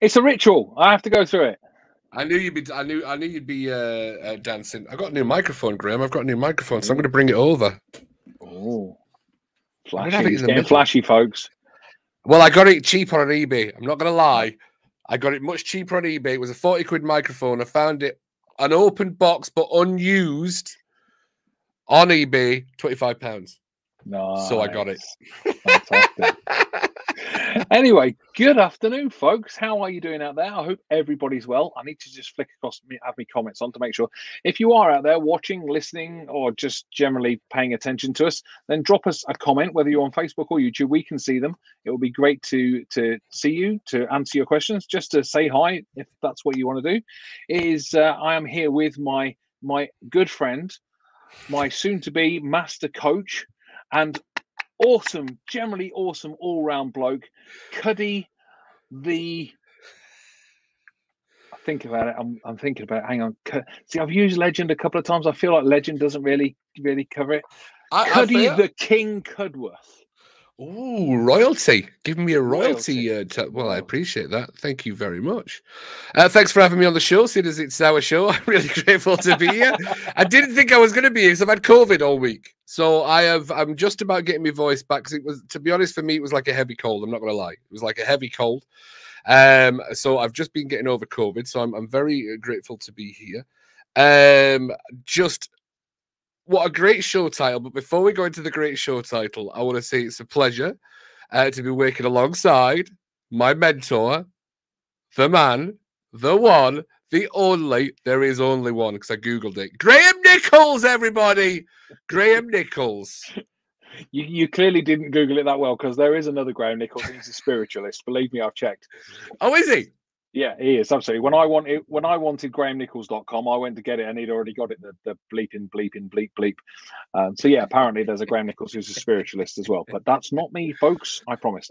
It's a ritual. I have to go through it. I knew you'd be. I knew. I knew you'd be uh, uh, dancing. I got a new microphone, Graham. I've got a new microphone, so I'm going to bring it over. Oh, flashy! it getting middle. flashy, folks. Well, I got it cheaper on eBay. I'm not going to lie. I got it much cheaper on eBay. It was a 40 quid microphone. I found it an open box but unused on eBay, 25 pounds. No, So I got it. Fantastic. anyway, good afternoon, folks. How are you doing out there? I hope everybody's well. I need to just flick across me, have me comments on to make sure. If you are out there watching, listening, or just generally paying attention to us, then drop us a comment, whether you're on Facebook or YouTube. We can see them. It will be great to to see you, to answer your questions, just to say hi if that's what you want to do. Is uh, I am here with my my good friend, my soon-to-be master coach, and awesome, generally awesome all-round bloke, Cuddy, the. I think about it. I'm, I'm thinking about. It. Hang on. See, I've used legend a couple of times. I feel like legend doesn't really really cover it. I, I Cuddy, feel- the King Cudworth. Ooh, royalty. Give me a royalty. Royalty. Uh, well, I appreciate that. Thank you very much. Uh, thanks for having me on the show, seeing as it's our show. I'm really grateful to be here. I didn't think I was going to be here because I've had COVID all week. So I have. I'm just about getting my voice back because it was, to be honest, for me, it was like a heavy cold. I'm not going to lie. It was like a heavy cold. Um, so I've just been getting over COVID. So I'm, I'm very uh, grateful to be here. Um, just what a great show title. But before we go into the great show title, I want to say it's a pleasure uh, to be working alongside my mentor, the man, the one, the only. There is only one because I googled it. Graham Nichols, everybody. Graham Nichols. You, you clearly didn't Google it that well because there is another Graham Nichols. He's a spiritualist. Believe me, I've checked. Oh, is he? Yeah, he is absolutely. When I wanted when I wanted GrahamNichols.com, I went to get it and he'd already got it. The, the bleeping, bleeping, bleep, bleep. Um, so yeah, apparently there's a Graham Nichols who's a spiritualist as well. But that's not me, folks. I promise.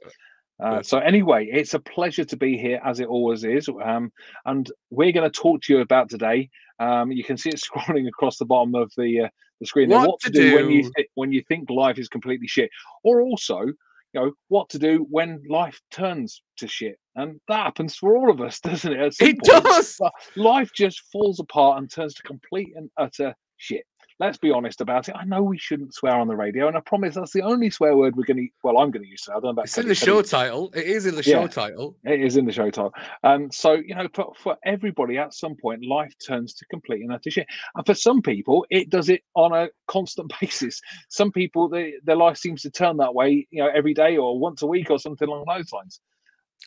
Uh, so anyway, it's a pleasure to be here as it always is. Um, and we're going to talk to you about today. Um, you can see it scrolling across the bottom of the uh, the screen. What what to to do, when you do. thi- when you think life is completely shit, or also you know what to do when life turns to shit. And that happens for all of us doesn't it It point, does. life just falls apart and turns to complete and utter shit let's be honest about it i know we shouldn't swear on the radio and i promise that's the only swear word we're going to well i'm going to use today. i don't know about It's in the show title. It is in the Yeah. show title. it is in the show title. Um, so you know, for, for everybody at some point, life turns to complete and utter shit. And for some people, it does it on a constant basis. Some people, they, their life seems to turn that way, you know, every day or once a week or something along those lines.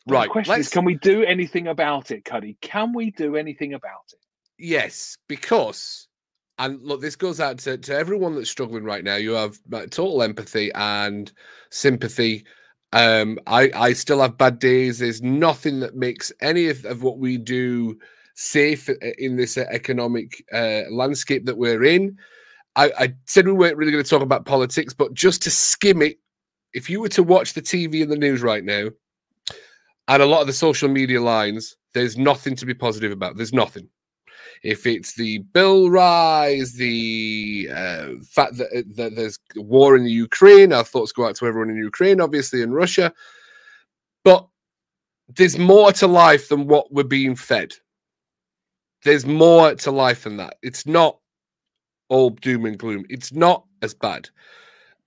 Right, The question is, can we do anything about it, Cuddy? Can we do anything about it? Yes, because and look, this goes out to, to everyone that's struggling right now. You have total empathy and sympathy. Um, I I still have bad days. There's nothing that makes any of, of what we do safe in this uh, economic uh, landscape that we're in. I, I said we weren't really going to talk about politics, but just to skim it, if you were to watch the TV and the news right now, and a lot of the social media lines, there's nothing to be positive about. There's nothing if it's the bill rise, the uh, fact that, uh, that there's war in the Ukraine, our thoughts go out to everyone in Ukraine, obviously, in Russia. But there's more to life than what we're being fed. There's more to life than that. It's not all doom and gloom. It's not as bad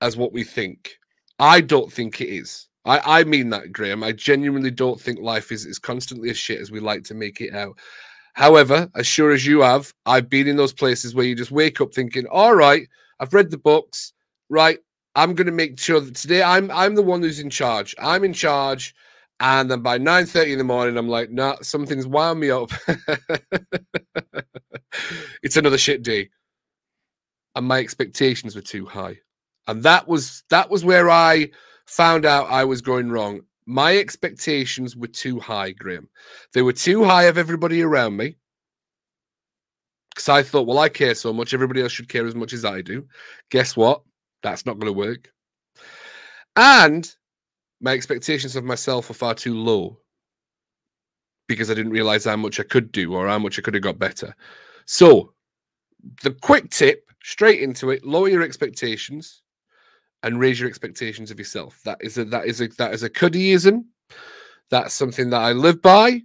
as what we think. I don't think it is. I, I mean that, Graham. I genuinely don't think life is as constantly as shit as we like to make it out. However, as sure as you have, I've been in those places where you just wake up thinking, all right, I've read the books, right? I'm gonna make sure that today I'm I'm the one who's in charge. I'm in charge. And then by 9:30 in the morning, I'm like, nah, something's wound me up. it's another shit day. And my expectations were too high. And that was that was where I found out I was going wrong. My expectations were too high, Graham. They were too high of everybody around me. Because I thought, well, I care so much, everybody else should care as much as I do. Guess what? That's not going to work. And my expectations of myself were far too low because I didn't realize how much I could do or how much I could have got better. So, the quick tip straight into it lower your expectations and raise your expectations of yourself. That is a that is a that is a cuddyism. That's something that I live by.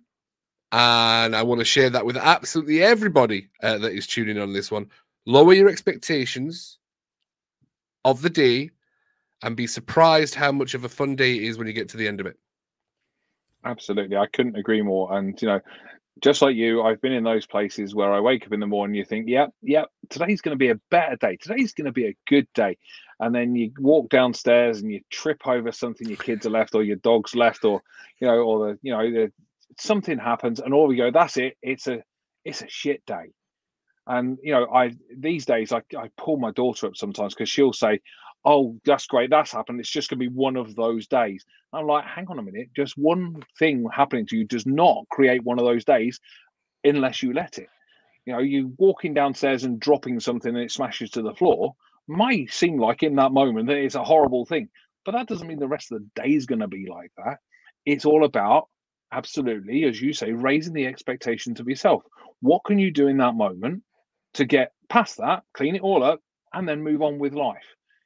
and I want to share that with absolutely everybody uh, that is tuning on this one. Lower your expectations of the day and be surprised how much of a fun day it is when you get to the end of it. Absolutely. I couldn't agree more. And, you know, just like you, I've been in those places where I wake up in the morning, you think, yep, yeah, yep, yeah, today's going to be a better day. Today's going to be a good day. And then you walk downstairs and you trip over something your kids are left or your dog's left or, you know, or the, you know, the, something happens and all we go, that's it. It's a, it's a shit day. And, you know, I, these days I, I pull my daughter up sometimes because she'll say, oh, that's great, that's happened. It's just going to be one of those days. I'm like, hang on a minute, just one thing happening to you does not create one of those days unless you let it. You know, you walking downstairs and dropping something and it smashes to the floor might seem like in that moment that it's a horrible thing, but that doesn't mean the rest of the day is going to be like that. It's all about absolutely, as you say, raising the expectations of yourself. What can you do in that moment to get past that, clean it all up, and then move on with life?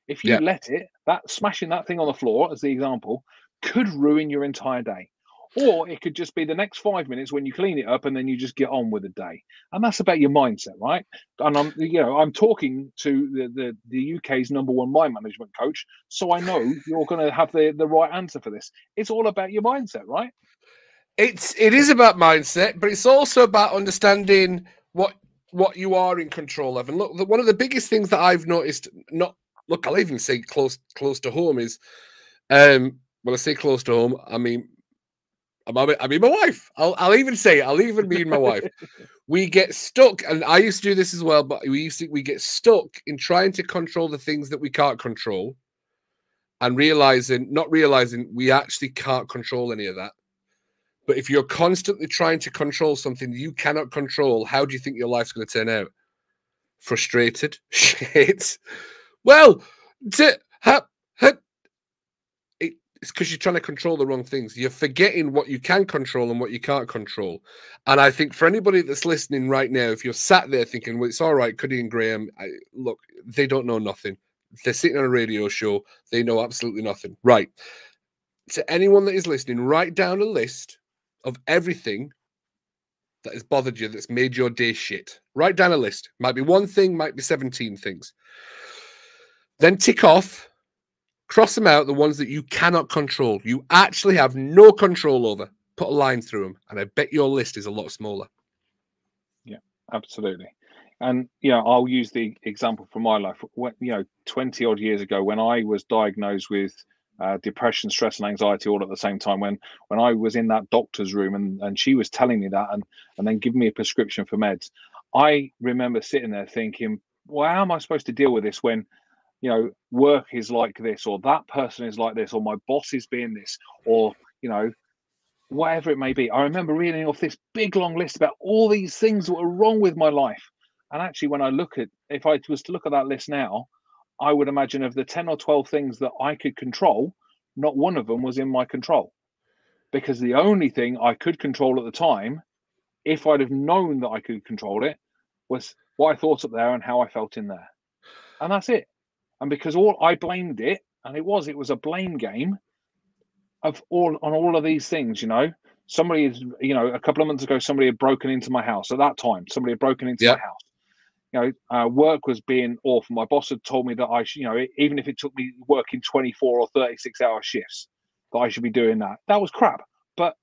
If you yeah. let it, that smashing that thing on the floor, as the example, could ruin your entire day. Or it could just be the next five minutes when you clean it up and then you just get on with the day. And that's about your mindset, right? And I'm you know, I'm talking to the the, the UK's number one mind management coach, so I know you're gonna have the, the right answer for this. It's all about your mindset, right? It's it is about mindset, but it's also about understanding what what you are in control of. And look, the, one of the biggest things that I've noticed, not look, I'll even say close close to home is, um, when I say close to home, I mean, I mean my wife. I'll I'll even say I'll even mean my wife. We get stuck, and I used to do this as well. But we used to we get stuck in trying to control the things that we can't control, and realizing not realizing we actually can't control any of that. But if you're constantly trying to control something you cannot control, how do you think your life's going to turn out? Frustrated, shit, well, to, ha, ha, it, it's because you're trying to control the wrong things. You're forgetting what you can control and what you can't control. And I think for anybody that's listening right now, if you're sat there thinking, well, it's all right, Cuddy and Graham, I, look, they don't know nothing. They're sitting on a radio show, they know absolutely nothing. Right. To anyone that is listening, write down a list of everything that has bothered you, that's made your day shit. Write down a list. Might be one thing, might be 17 things. Then tick off, cross them out, the ones that you cannot control. You actually have no control over. Put a line through them, and I bet your list is a lot smaller. Yeah, absolutely. And you know, I'll use the example from my life. When, you know, twenty odd years ago, when I was diagnosed with uh, depression, stress, and anxiety all at the same time. When when I was in that doctor's room and and she was telling me that, and and then giving me a prescription for meds, I remember sitting there thinking, "Well, how am I supposed to deal with this when you know, work is like this, or that person is like this, or my boss is being this, or, you know, whatever it may be. I remember reading off this big long list about all these things that were wrong with my life. And actually, when I look at, if I was to look at that list now, I would imagine of the 10 or 12 things that I could control, not one of them was in my control. Because the only thing I could control at the time, if I'd have known that I could control it, was what I thought up there and how I felt in there. And that's it and because all I blamed it, and it was it was a blame game of all on all of these things. You know, somebody is you know a couple of months ago somebody had broken into my house. At that time, somebody had broken into my house. You know, uh, work was being awful. My boss had told me that I, should, you know, even if it took me working twenty four or thirty six hour shifts, that I should be doing that. That was crap, but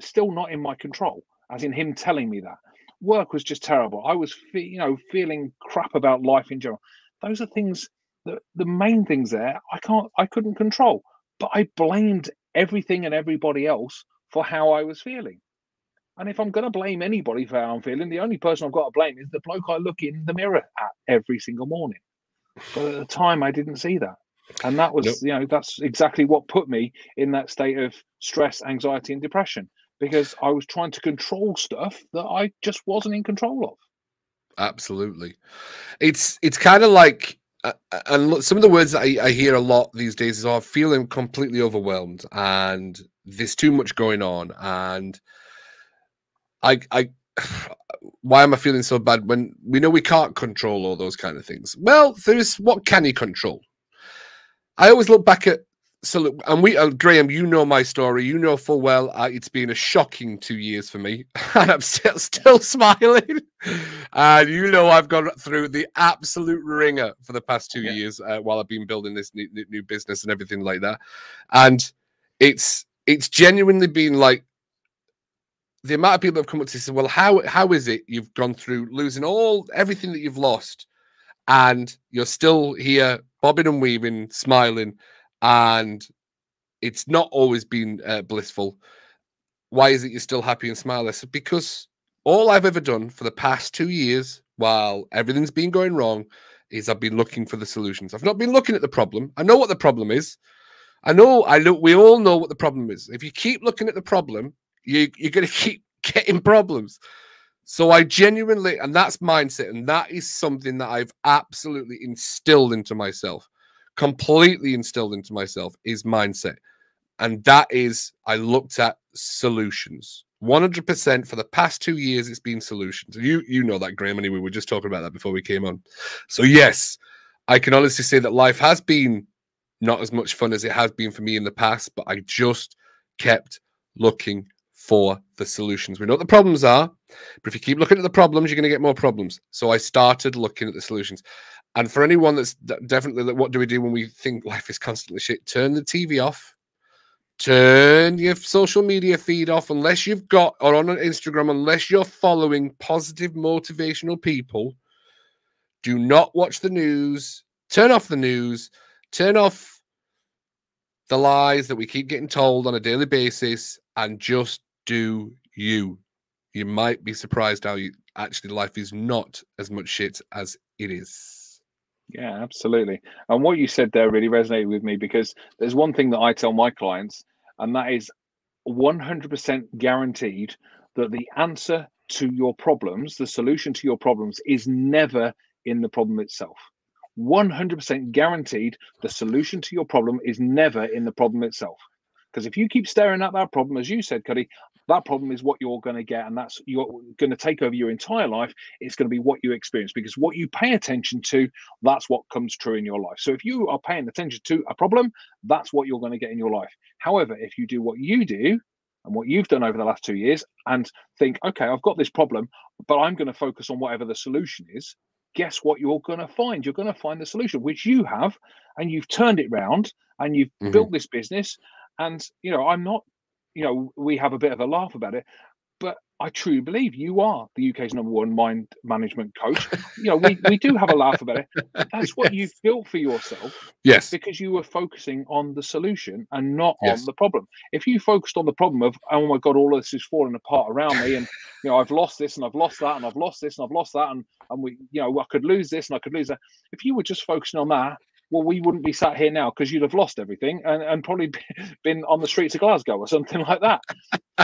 still not in my control. As in him telling me that work was just terrible. I was, fe- you know, feeling crap about life in general. Those are things that the main things there I can't I couldn't control. But I blamed everything and everybody else for how I was feeling. And if I'm going to blame anybody for how I'm feeling, the only person I've got to blame is the bloke I look in the mirror at every single morning. But at the time, I didn't see that. And that was, you know, that's exactly what put me in that state of stress, anxiety, and depression because I was trying to control stuff that I just wasn't in control of. Absolutely. It's it's kind of like and some of the words that I, I, hear a lot these days is, oh, "I'm oh, feeling completely overwhelmed, and there's too much going on." And I, I, why am I feeling so bad when we know we can't control all those kind of things? Well, there's what can you control? I always look back at so and we, uh, Graham, you know my story. You know full well uh, it's been a shocking two years for me, and I'm still still smiling. and you know I've gone through the absolute wringer for the past two yeah. years uh, while I've been building this new, new business and everything like that. And it's it's genuinely been like the amount of people have come up to say, "Well, how how is it you've gone through losing all everything that you've lost, and you're still here, bobbing and weaving, smiling?" And it's not always been uh, blissful. Why is it you're still happy and smileless? Because all I've ever done for the past two years, while everything's been going wrong, is I've been looking for the solutions. I've not been looking at the problem. I know what the problem is. I know. I know. We all know what the problem is. If you keep looking at the problem, you, you're going to keep getting problems. So I genuinely, and that's mindset, and that is something that I've absolutely instilled into myself completely instilled into myself is mindset. And that is, I looked at solutions. 100% for the past two years, it's been solutions. You you know that, Graham, anyway. We were just talking about that before we came on. So, yes, I can honestly say that life has been not as much fun as it has been for me in the past, but I just kept looking for the solutions. We know what the problems are, but if you keep looking at the problems, you're going to get more problems. So I started looking at the solutions. And for anyone that's definitely what do we do when we think life is constantly shit? Turn the TV off, turn your social media feed off, unless you've got, or on an Instagram, unless you're following positive, motivational people. Do not watch the news, turn off the news, turn off the lies that we keep getting told on a daily basis, and just do you. You might be surprised how you actually life is not as much shit as it is. Yeah, absolutely. And what you said there really resonated with me because there's one thing that I tell my clients, and that is 100% guaranteed that the answer to your problems, the solution to your problems, is never in the problem itself. 100% guaranteed the solution to your problem is never in the problem itself. Because if you keep staring at that problem, as you said, Cuddy, that problem is what you're going to get, and that's you're going to take over your entire life. It's going to be what you experience because what you pay attention to, that's what comes true in your life. So if you are paying attention to a problem, that's what you're going to get in your life. However, if you do what you do, and what you've done over the last two years and think, okay, I've got this problem, but I'm going to focus on whatever the solution is. Guess what you're going to find? You're going to find the solution, which you have, and you've turned it round and you've mm-hmm. built this business and you know, I'm not, you know, we have a bit of a laugh about it, but I truly believe you are the UK's number one mind management coach. You know, we, we do have a laugh about it. That's what yes. you've built for yourself. Yes. Because you were focusing on the solution and not yes. on the problem. If you focused on the problem of, oh my God, all of this is falling apart around me, and you know, I've lost this and I've lost that and I've lost this and I've lost that, and and we, you know, I could lose this and I could lose that. If you were just focusing on that, well, we wouldn't be sat here now because you'd have lost everything and, and probably been on the streets of Glasgow or something like that.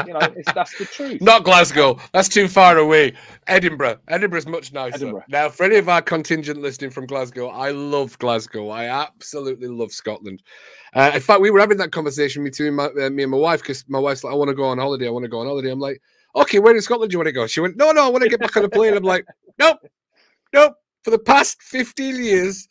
You know, that's the truth. Not Glasgow. That's too far away. Edinburgh. Edinburgh's much nicer. Edinburgh. Now, for any of our contingent listening from Glasgow, I love Glasgow. I absolutely love Scotland. Uh, in fact, we were having that conversation between my, uh, me and my wife because my wife's like, I want to go on holiday. I want to go on holiday. I'm like, okay, where in Scotland do you want to go? She went, no, no, I want to get back on the plane. I'm like, nope, nope. For the past 15 years,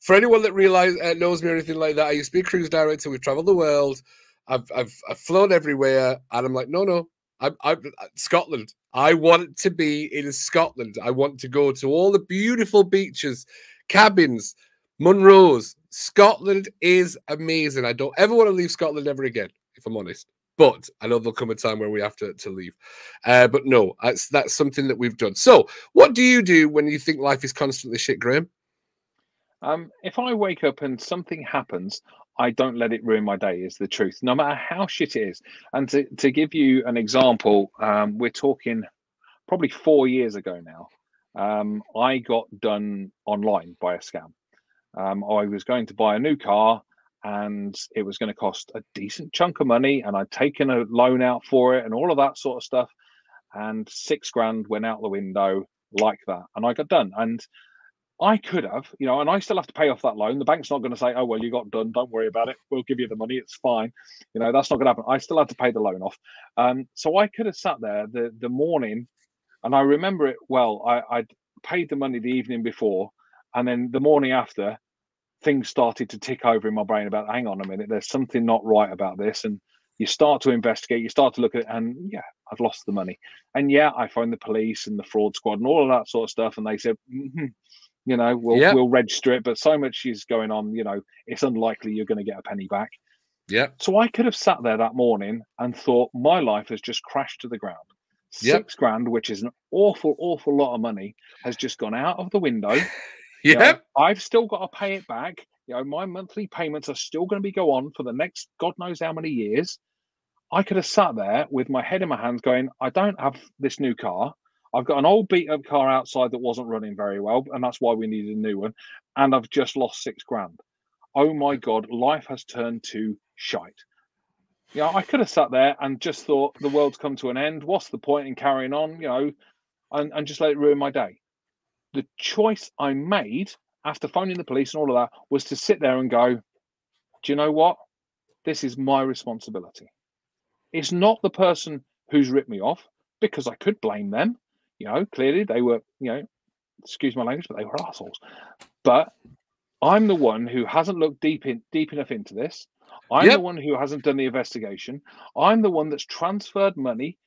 for anyone that realize uh, knows me or anything like that, I used to be a cruise director. We've traveled the world. I've, I've, I've flown everywhere, and I'm like, no, no, I'm, I'm uh, Scotland. I want to be in Scotland. I want to go to all the beautiful beaches, cabins, Munros. Scotland is amazing. I don't ever want to leave Scotland ever again, if I'm honest. But I know there'll come a time where we have to, to leave. Uh, but no, that's that's something that we've done. So, what do you do when you think life is constantly shit, Graham? Um, if I wake up and something happens, I don't let it ruin my day, is the truth, no matter how shit it is. And to, to give you an example, um, we're talking probably four years ago now. Um, I got done online by a scam. Um, I was going to buy a new car and it was going to cost a decent chunk of money, and I'd taken a loan out for it and all of that sort of stuff. And six grand went out the window like that, and I got done. And I could have, you know, and I still have to pay off that loan. The bank's not going to say, "Oh well, you got done. Don't worry about it. We'll give you the money. It's fine." You know, that's not going to happen. I still had to pay the loan off. Um, so I could have sat there the the morning, and I remember it well. I, I'd paid the money the evening before, and then the morning after, things started to tick over in my brain about hang on a minute, there's something not right about this. And you start to investigate, you start to look at it, and yeah, I've lost the money. And yeah, I phoned the police and the fraud squad and all of that sort of stuff. And they said, mm-hmm, you know, we'll we'll register it, but so much is going on, you know, it's unlikely you're going to get a penny back. Yeah. So I could have sat there that morning and thought my life has just crashed to the ground. Six yep. grand, which is an awful, awful lot of money, has just gone out of the window. yeah. You know, I've still got to pay it back. You know, my monthly payments are still going to be go on for the next God knows how many years. I could have sat there with my head in my hands going, I don't have this new car. I've got an old beat up car outside that wasn't running very well, and that's why we needed a new one. And I've just lost six grand. Oh my God, life has turned to shite. Yeah, I could have sat there and just thought the world's come to an end. What's the point in carrying on, you know, and, and just let it ruin my day? The choice I made after phoning the police and all of that was to sit there and go, do you know what? This is my responsibility. It's not the person who's ripped me off because I could blame them. You know, clearly they were, you know, excuse my language, but they were assholes. But I'm the one who hasn't looked deep in deep enough into this. I'm yep. the one who hasn't done the investigation. I'm the one that's transferred money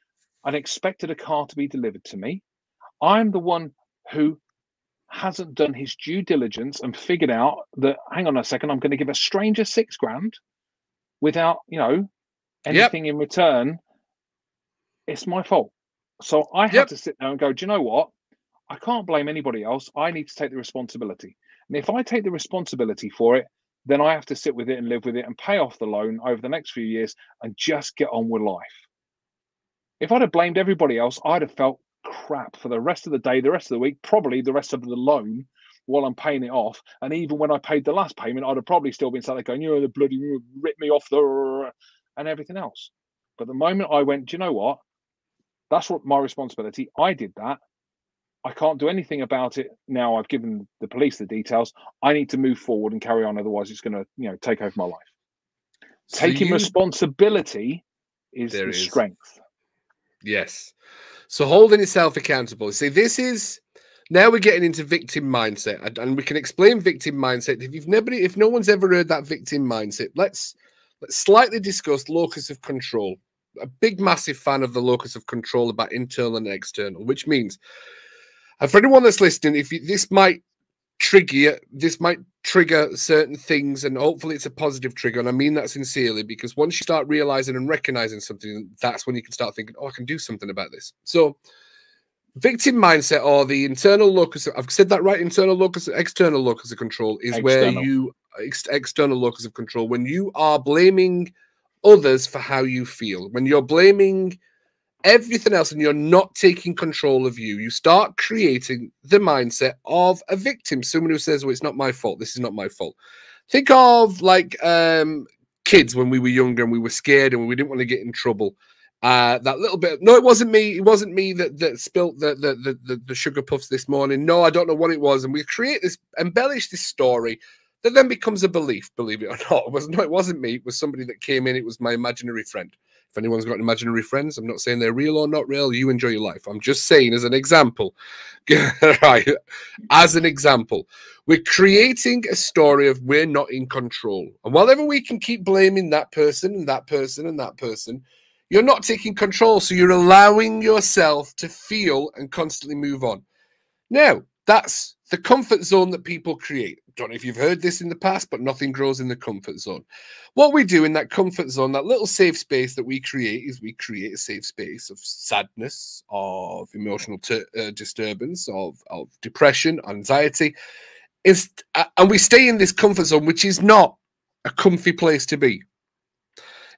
and expected a car to be delivered to me. I'm the one who hasn't done his due diligence and figured out that hang on a second, I'm going to give a stranger six grand without, you know, anything yep. in return, it's my fault. So I had yep. to sit there and go, do you know what? I can't blame anybody else. I need to take the responsibility. And if I take the responsibility for it, then I have to sit with it and live with it and pay off the loan over the next few years and just get on with life. If I'd have blamed everybody else, I'd have felt crap for the rest of the day, the rest of the week, probably the rest of the loan while I'm paying it off. And even when I paid the last payment, I'd have probably still been sat there going, you know, the bloody rip me off the and everything else. But the moment I went, do you know what? That's what my responsibility. I did that. I can't do anything about it now. I've given the police the details. I need to move forward and carry on. Otherwise, it's going to, you know, take over my life. So Taking you, responsibility is the is. strength. Yes. So holding yourself accountable. See, this is now we're getting into victim mindset, and we can explain victim mindset. If you've never, if no one's ever heard that victim mindset, let's Let's slightly discuss locus of control. A big, massive fan of the locus of control about internal and external, which means, and for anyone that's listening, if you, this might trigger, this might trigger certain things, and hopefully it's a positive trigger. And I mean that sincerely, because once you start realizing and recognizing something, that's when you can start thinking, oh, I can do something about this. So, victim mindset or the internal locus i've said that right internal locus external locus of control is external. where you ex- external locus of control when you are blaming others for how you feel when you're blaming everything else and you're not taking control of you you start creating the mindset of a victim someone who says well it's not my fault this is not my fault think of like um kids when we were younger and we were scared and we didn't want to get in trouble uh, that little bit. No, it wasn't me. It wasn't me that that spilt the, the the, the the sugar puffs this morning. No, I don't know what it was. And we create this, embellish this story that then becomes a belief. Believe it or not, it was no, it wasn't me. It was somebody that came in. It was my imaginary friend. If anyone's got imaginary friends, I'm not saying they're real or not real. You enjoy your life. I'm just saying as an example, right? As an example, we're creating a story of we're not in control, and whatever we can keep blaming that person and that person and that person you're not taking control. So you're allowing yourself to feel and constantly move on. Now, that's the comfort zone that people create. Don't know if you've heard this in the past, but nothing grows in the comfort zone. What we do in that comfort zone, that little safe space that we create, is we create a safe space of sadness, of emotional uh, disturbance, of, of depression, anxiety. Is, uh, and we stay in this comfort zone, which is not a comfy place to be.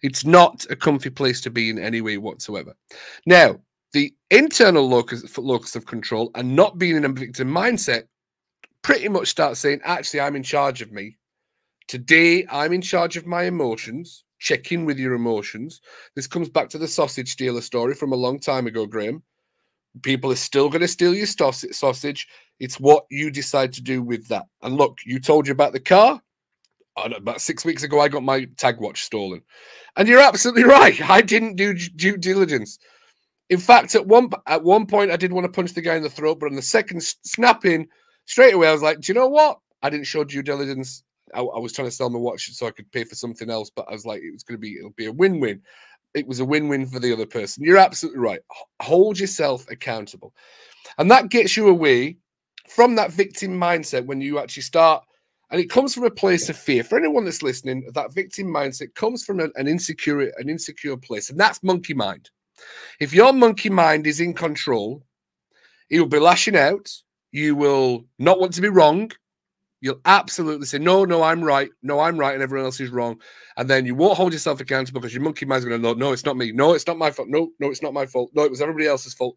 It's not a comfy place to be in any way whatsoever. Now, the internal locus, locus of control and not being in a victim mindset pretty much starts saying, actually, I'm in charge of me. Today, I'm in charge of my emotions. Check in with your emotions. This comes back to the sausage stealer story from a long time ago, Graham. People are still going to steal your sausage. It's what you decide to do with that. And look, you told you about the car about six weeks ago, I got my tag watch stolen. And you're absolutely right. I didn't do due diligence. In fact, at one at one point, I did want to punch the guy in the throat, but on the second snapping, straight away, I was like, "Do you know what? I didn't show due diligence. I, I was trying to sell my watch so I could pay for something else, but I was like, it was going to be, it'll be a win-win. It was a win-win for the other person. You're absolutely right. Hold yourself accountable, and that gets you away from that victim mindset when you actually start. And it comes from a place of fear. For anyone that's listening, that victim mindset comes from an, an insecure, an insecure place, and that's monkey mind. If your monkey mind is in control, you'll be lashing out. You will not want to be wrong. You'll absolutely say, no, no, I'm right. No, I'm right. And everyone else is wrong. And then you won't hold yourself accountable because your monkey mind's going to know, no, it's not me. No, it's not my fault. No, no, it's not my fault. No, it was everybody else's fault.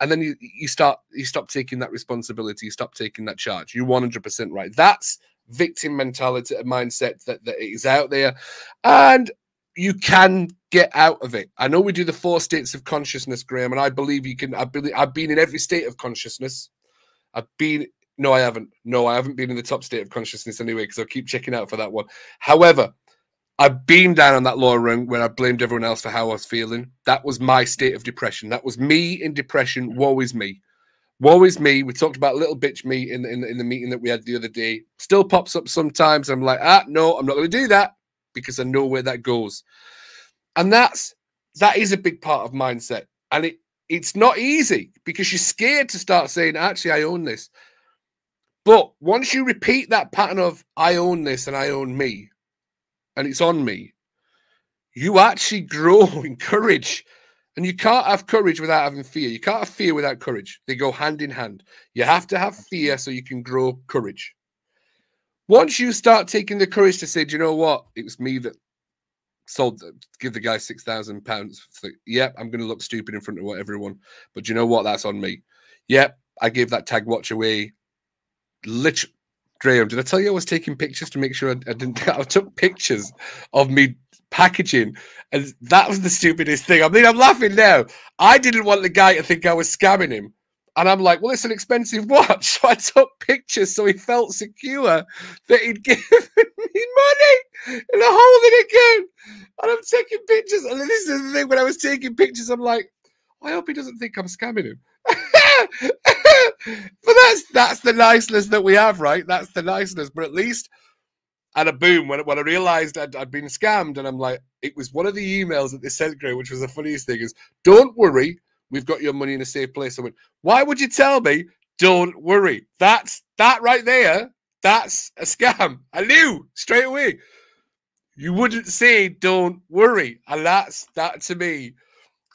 And then you, you start, you stop taking that responsibility. You stop taking that charge. You're 100% right. That's victim mentality, mindset that, that is out there. And you can get out of it. I know we do the four states of consciousness, Graham, and I believe you can. I believe I've been in every state of consciousness. I've been no, I haven't. No, I haven't been in the top state of consciousness anyway, because I'll keep checking out for that one. However, I've been down on that lower rung where I blamed everyone else for how I was feeling. That was my state of depression. That was me in depression. Woe is me. Woe is me. We talked about little bitch me in, in, in the meeting that we had the other day. Still pops up sometimes. I'm like, ah, no, I'm not going to do that because I know where that goes. And that's that is a big part of mindset. And it it's not easy because you're scared to start saying, actually, I own this. But once you repeat that pattern of I own this and I own me, and it's on me, you actually grow in courage. And you can't have courage without having fear. You can't have fear without courage. They go hand in hand. You have to have fear so you can grow courage. Once you start taking the courage to say, Do you know what? It was me that sold give the guy six thousand pounds. Yep, I'm going to look stupid in front of everyone, but you know what? That's on me. Yep, I gave that tag watch away. Literally, Graham, did I tell you I was taking pictures to make sure I, I didn't? I took pictures of me packaging, and that was the stupidest thing. I mean, I'm laughing now. I didn't want the guy to think I was scamming him. And I'm like, well, it's an expensive watch. So I took pictures so he felt secure that he'd given money in a holding account. And I'm taking pictures. And this is the thing when I was taking pictures, I'm like, I hope he doesn't think I'm scamming him. but that's that's the niceness that we have, right? That's the niceness. But at least and a boom when, when I realized I'd, I'd been scammed, and I'm like, it was one of the emails that they sent, Gray, which was the funniest thing is, don't worry, we've got your money in a safe place. I went, why would you tell me? Don't worry. That's that right there. That's a scam. I knew straight away. You wouldn't say don't worry. And that's that to me.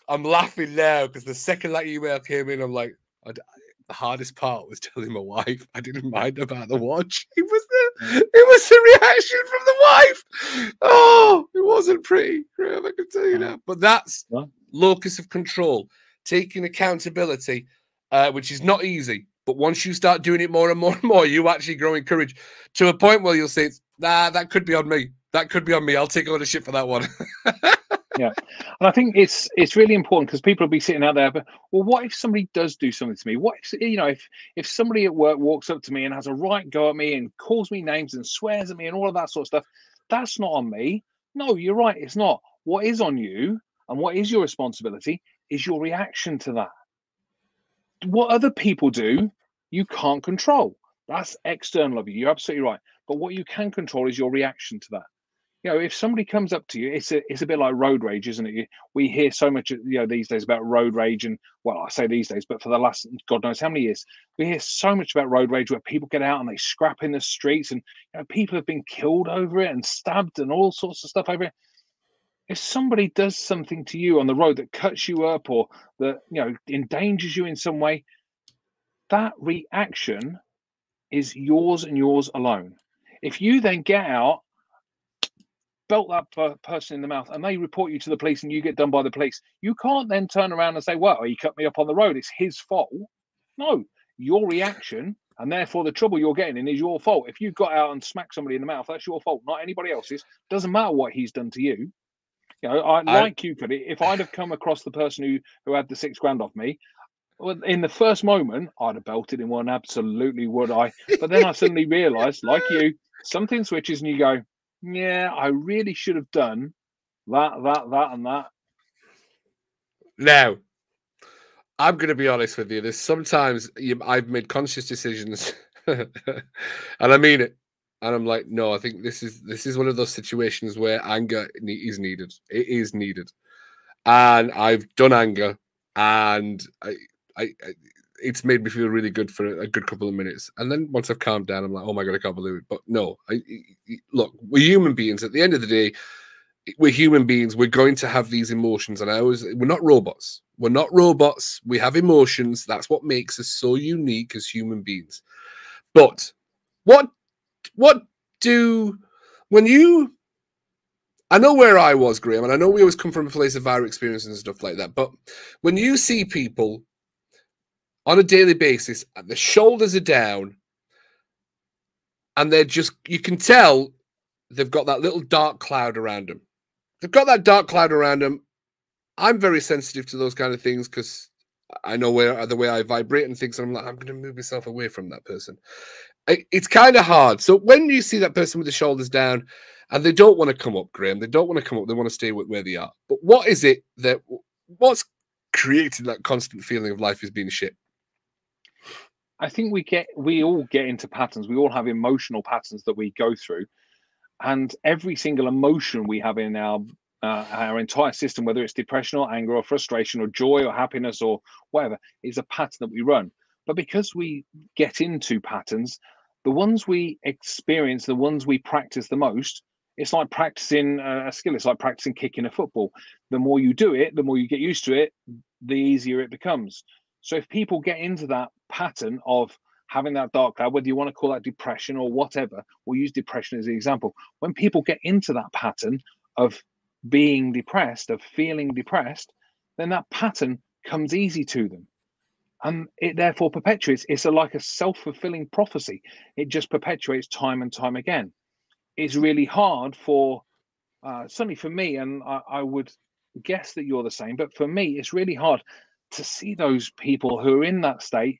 I'm laughing now because the second that email came in, I'm like, I, the hardest part was telling my wife I didn't mind about the watch. It was the it was the reaction from the wife. Oh, it wasn't pretty, Graham, I can tell you that. But that's locus of control taking accountability, uh, which is not easy. But once you start doing it more and more and more, you actually grow in courage to a point where you'll say, nah, that could be on me. That could be on me. I'll take ownership for that one. yeah, and I think it's it's really important because people will be sitting out there. But well, what if somebody does do something to me? What if you know if if somebody at work walks up to me and has a right go at me and calls me names and swears at me and all of that sort of stuff? That's not on me. No, you're right. It's not. What is on you and what is your responsibility is your reaction to that. What other people do, you can't control. That's external of you. You're absolutely right. But what you can control is your reaction to that. You know, if somebody comes up to you, it's a it's a bit like road rage, isn't it? We hear so much, you know, these days about road rage, and well, I say these days, but for the last God knows how many years, we hear so much about road rage where people get out and they scrap in the streets, and you know, people have been killed over it and stabbed and all sorts of stuff over it if somebody does something to you on the road that cuts you up or that you know endangers you in some way that reaction is yours and yours alone. If you then get out belt that person in the mouth and they report you to the police and you get done by the police you can't then turn around and say well he cut me up on the road. It's his fault. No your reaction and therefore the trouble you're getting in is your fault. If you got out and smacked somebody in the mouth that's your fault not anybody else's. Doesn't matter what he's done to you you know, I, I like you, Cuddy. If I'd have come across the person who who had the six grand off me, well, in the first moment, I'd have belted him one. Absolutely would I. But then I suddenly realised, like you, something switches, and you go, "Yeah, I really should have done that, that, that, and that." Now, I'm going to be honest with you. There's sometimes you, I've made conscious decisions, and I mean it. And I'm like, no, I think this is this is one of those situations where anger is needed. It is needed, and I've done anger, and I, I, I it's made me feel really good for a good couple of minutes. And then once I've calmed down, I'm like, oh my god, I can't believe it. But no, I, look, we're human beings. At the end of the day, we're human beings. We're going to have these emotions, and I always we're not robots. We're not robots. We have emotions. That's what makes us so unique as human beings. But what what do when you I know where I was, Graham, and I know we always come from a place of our experience and stuff like that. But when you see people on a daily basis, the shoulders are down, and they're just, you can tell they've got that little dark cloud around them. They've got that dark cloud around them. I'm very sensitive to those kind of things because I know where the way I vibrate and things. And I'm like, I'm going to move myself away from that person. It's kind of hard. So when you see that person with the shoulders down, and they don't want to come up, Graham, they don't want to come up. They want to stay where they are. But what is it that what's creating that constant feeling of life is being shit? I think we get we all get into patterns. We all have emotional patterns that we go through, and every single emotion we have in our uh, our entire system, whether it's depression or anger or frustration or joy or happiness or whatever, is a pattern that we run. But because we get into patterns, the ones we experience, the ones we practice the most, it's like practicing a skill. It's like practicing kicking a football. The more you do it, the more you get used to it, the easier it becomes. So if people get into that pattern of having that dark cloud, whether you want to call that depression or whatever, we'll use depression as an example. When people get into that pattern of being depressed, of feeling depressed, then that pattern comes easy to them. And it therefore perpetuates. It's a, like a self fulfilling prophecy. It just perpetuates time and time again. It's really hard for, uh, certainly for me, and I, I would guess that you're the same, but for me, it's really hard to see those people who are in that state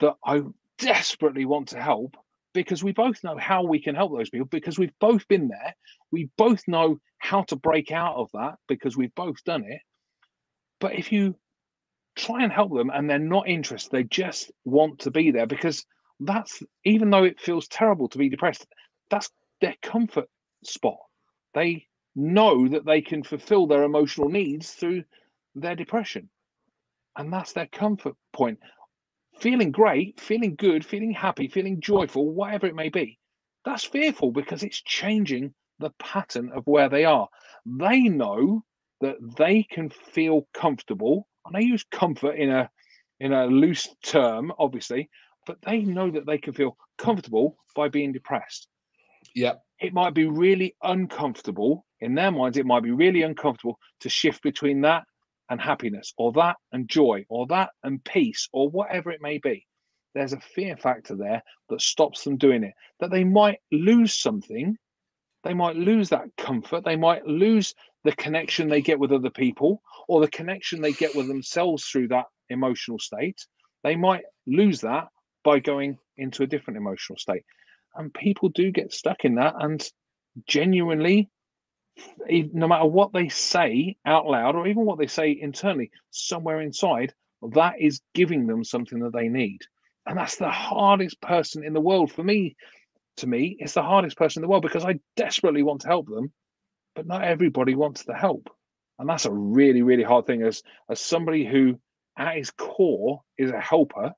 that I desperately want to help because we both know how we can help those people because we've both been there. We both know how to break out of that because we've both done it. But if you try and help them and they're not interested, they just want to be there because that's even though it feels terrible to be depressed, that's their comfort spot. They know that they can fulfill their emotional needs through their depression and that's their comfort point. Feeling great, feeling good, feeling happy, feeling joyful, whatever it may be, that's fearful because it's changing the pattern of where they are. They know that they can feel comfortable, and they use comfort in a in a loose term, obviously, but they know that they can feel comfortable by being depressed. Yeah. It might be really uncomfortable in their minds, it might be really uncomfortable to shift between that and happiness, or that and joy, or that and peace, or whatever it may be. There's a fear factor there that stops them doing it. That they might lose something, they might lose that comfort, they might lose the connection they get with other people, or the connection they get with themselves through that emotional state. They might lose that by going into a different emotional state. And people do get stuck in that and genuinely no matter what they say out loud or even what they say internally, somewhere inside, that is giving them something that they need. And that's the hardest person in the world for me. To me, it's the hardest person in the world because I desperately want to help them, but not everybody wants the help. And that's a really, really hard thing as as somebody who at his core is a helper,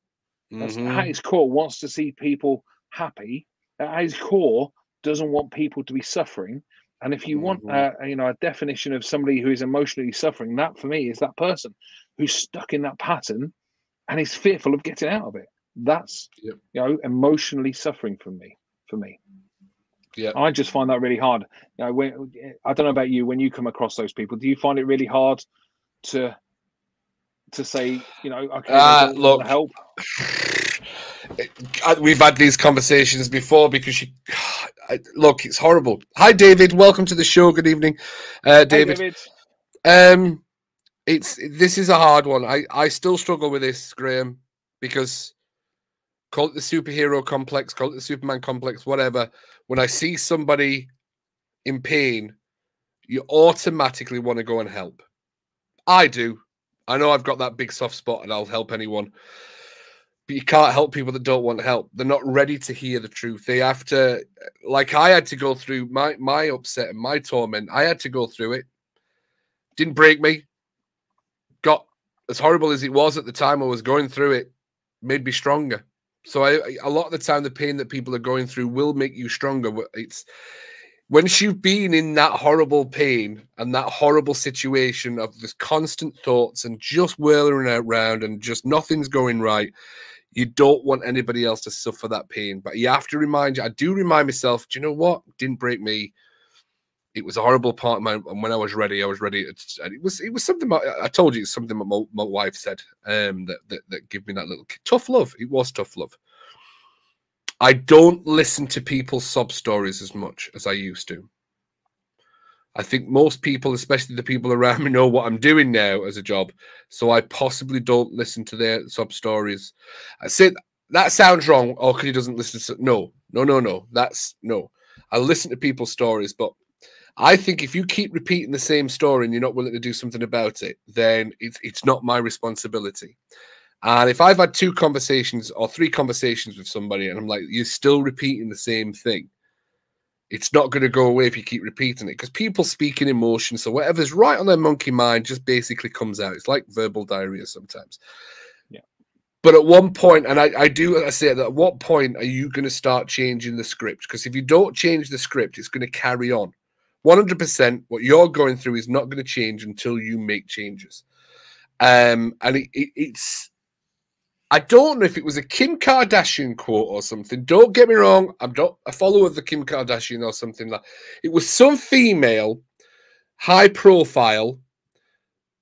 mm-hmm. at his core wants to see people happy, at his core doesn't want people to be suffering and if you want, mm-hmm. uh, you know, a definition of somebody who is emotionally suffering, that for me is that person who's stuck in that pattern and is fearful of getting out of it. That's yep. you know emotionally suffering from me. For me, yeah, I just find that really hard. You know, when, I don't know about you. When you come across those people, do you find it really hard to to say, you know, okay, uh, look, help? We've had these conversations before because you look, it's horrible. Hi, David. Welcome to the show. Good evening, uh, David. Hi, David. Um, it's this is a hard one. I I still struggle with this, Graham, because call it the superhero complex, call it the Superman complex, whatever. When I see somebody in pain, you automatically want to go and help. I do. I know I've got that big soft spot and I'll help anyone. but you can't help people that don't want help. They're not ready to hear the truth. They have to, like I had to go through my my upset and my torment. I had to go through it. Didn't break me. Got as horrible as it was at the time I was going through it, made me stronger. So I, a lot of the time, the pain that people are going through will make you stronger. It's once you've been in that horrible pain and that horrible situation of this constant thoughts and just whirling around and just nothing's going right you don't want anybody else to suffer that pain. But you have to remind you, I do remind myself, do you know what? didn't break me. It was a horrible part of my and when I was ready, I was ready. And it was it was something my, I told you it's something my, my wife said um that, that that gave me that little tough love. It was tough love. I don't listen to people's sob stories as much as I used to. I think most people, especially the people around me, know what I'm doing now as a job. So I possibly don't listen to their sub stories. I said that sounds wrong. Because he doesn't listen to no, no, no, no. That's no. I listen to people's stories, but I think if you keep repeating the same story and you're not willing to do something about it, then it's it's not my responsibility. And if I've had two conversations or three conversations with somebody and I'm like, you're still repeating the same thing, it's not going to go away if you keep repeating it because people speak in emotion. So whatever's right on their monkey mind just basically comes out. It's like verbal diarrhea sometimes. Yeah. But at one point, and I, I do I say that at what point are you going to start changing the script? Because if you don't change the script, it's going to carry on. 100% what you're going through is not going to change until you make changes. Um, and it, it, it's I don't know if it was a Kim Kardashian quote or something. Don't get me wrong. I'm not a follower of the Kim Kardashian or something like. It was some female, high profile,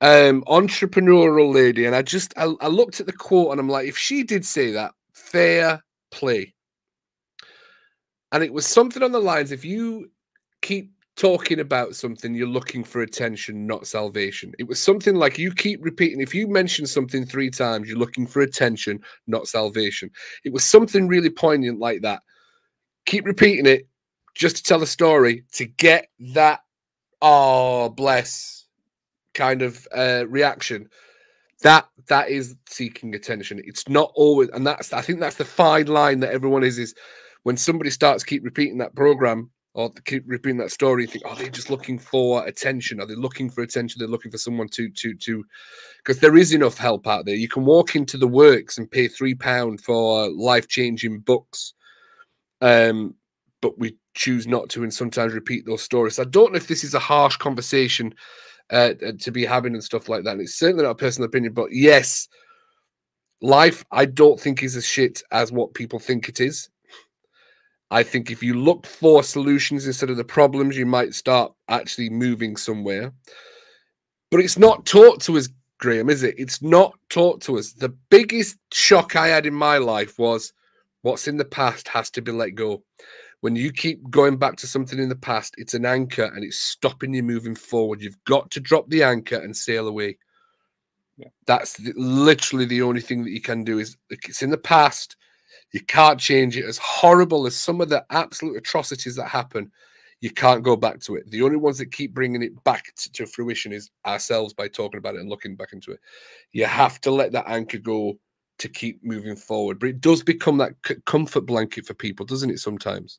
um, entrepreneurial lady, and I just I, I looked at the quote and I'm like, if she did say that, fair play. And it was something on the lines: if you keep talking about something, you're looking for attention, not salvation. It was something like you keep repeating. If you mention something three times, you're looking for attention, not salvation. It was something really poignant like that. Keep repeating it just to tell a story to get that, oh, bless kind of uh, reaction. That that is seeking attention. It's not always, and that's I think that's the fine line that everyone is is when somebody starts keep repeating that program or keep repeating that story, think, oh, they're just looking for attention. Are they looking for attention? They're looking for someone to to to because there is enough help out there. You can walk into the works and pay three pound for life changing books. Um, but we choose not to and sometimes repeat those stories. I don't know if this is a harsh conversation uh, to be having and stuff like that. And it's certainly not a personal opinion, but yes, life I don't think is as shit as what people think it is. I think if you look for solutions instead of the problems, you might start actually moving somewhere. But it's not taught to us, Graham, is it? It's not taught to us. The biggest shock I had in my life was what's in the past has to be let go. When you keep going back to something in the past, it's an anchor and it's stopping you moving forward. You've got to drop the anchor and sail away. Yeah. That's the, literally the only thing that you can do is it's in the past you can't change it. As horrible as some of the absolute atrocities that happen, you can't go back to it. The only ones that keep bringing it back to, to, fruition is ourselves by talking about it and looking back into it. You have to let that anchor go to keep moving forward. But it does become that comfort blanket for people, doesn't it? Sometimes.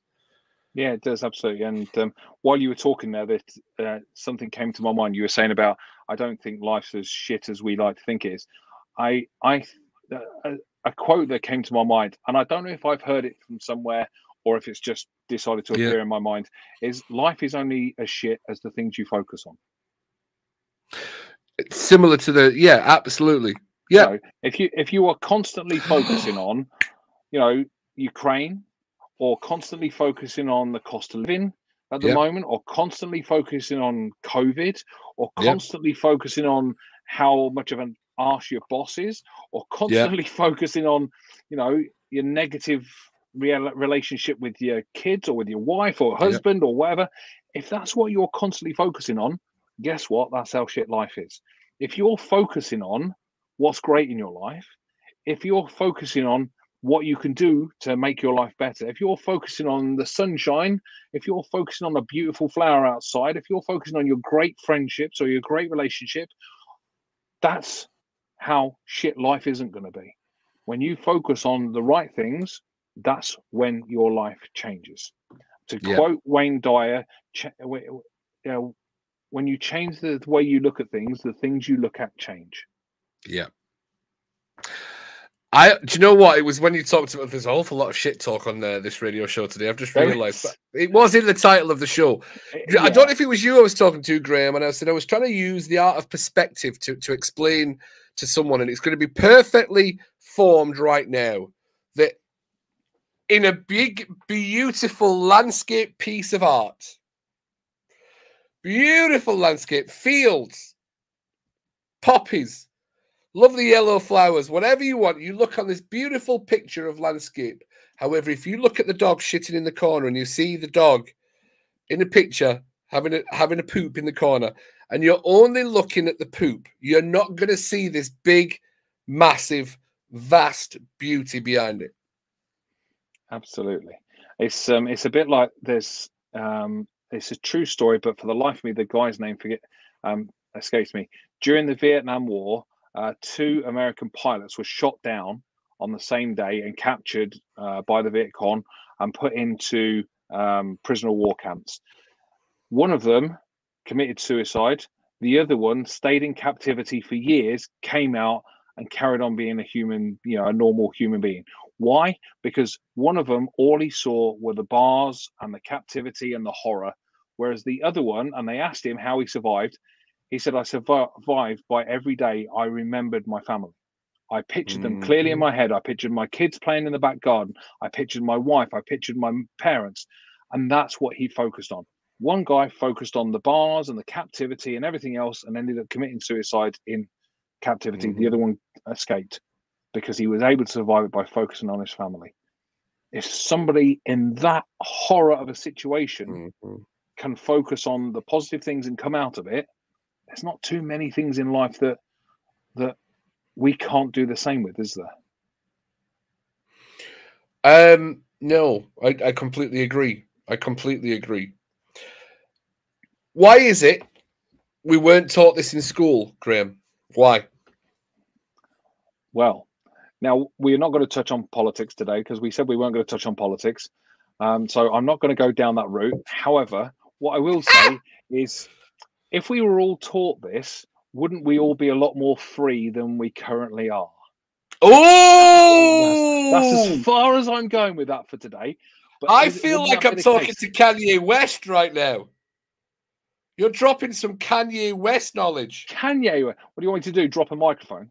Yeah, it does absolutely. And um, while you were talking there, that uh, something came to my mind. You were saying about I don't think life's as shit as we like to think it is. I I uh, a quote that came to my mind, and I don't know if I've heard it from somewhere or if it's just decided to appear yeah. in my mind, is life is only as shit as the things you focus on. It's similar to the yeah, absolutely. Yeah. So if you if you are constantly focusing on, you know, Ukraine or constantly focusing on the cost of living at the yep. moment, or constantly focusing on COVID, or constantly yep. focusing on how much of an arse your bosses or constantly yeah. focusing on you know your negative real relationship with your kids or with your wife or husband yeah. or whatever if that's what you're constantly focusing on guess what that's how shit life is if you're focusing on what's great in your life if you're focusing on what you can do to make your life better if you're focusing on the sunshine if you're focusing on the beautiful flower outside if you're focusing on your great friendships or your great relationship that's how shit life isn't going to be. when you focus on the right things, that's when your life changes. To Yeah. quote Wayne Dyer, ch- w- w- you know, when you change the way you look at things, the things you look at change. Yeah. I do you know what? It was when you talked about there's an awful lot of shit talk on uh, this radio show today. I've just realised it was in the title of the show. I don't know if it was you I was talking to, Graham, and I said I was trying to use the art of perspective to, to explain to someone, and it's going to be perfectly formed right now that in a big, beautiful landscape piece of art, beautiful landscape, fields, poppies, lovely yellow flowers, whatever you want, you look on this beautiful picture of landscape. However, if you look at the dog shitting in the corner and you see the dog in the picture having a having a poop in the corner and you're only looking at the poop you're not going to see this big massive vast beauty behind it Absolutely. It's um it's a bit like there's um it's a true story, but for the life of me, the guy's name forget um escapes me. During the Vietnam War, uh, two American pilots were shot down on the same day and captured uh, by the Viet Cong and put into um, prisoner war camps. One of them committed suicide. The other one stayed in captivity for years, came out and carried on being a human, you know, a normal human being. Why? Because one of them, all he saw were the bars and the captivity and the horror, whereas the other one, and they asked him how he survived, he said, I survived by every day I remembered my family. I pictured them clearly in my head. I pictured my kids playing in the back garden. I pictured my wife. I pictured my parents. And that's what he focused on. One guy focused on the bars and the captivity and everything else and ended up committing suicide in captivity. The Mhm. other one escaped because he was able to survive it by focusing on his family. If somebody in that horror of a situation Mhm. can focus on the positive things and come out of it, there's not too many things in life that that we can't do the same with, is there? um no I, I completely agree i completely agree why is it we weren't taught this in school graham why Well, now we're not going to touch on politics today because we said we weren't going to touch on politics. Um, so I'm not going to go down that route. However, what I will say is if we were all taught this, wouldn't we all be a lot more free than we currently are? oh That's as far as I'm going with that for today. But I is- feel like I'm talking case? to Kanye West right now. You're dropping some Kanye West knowledge. Kanye. What do you want me to do? Drop a microphone?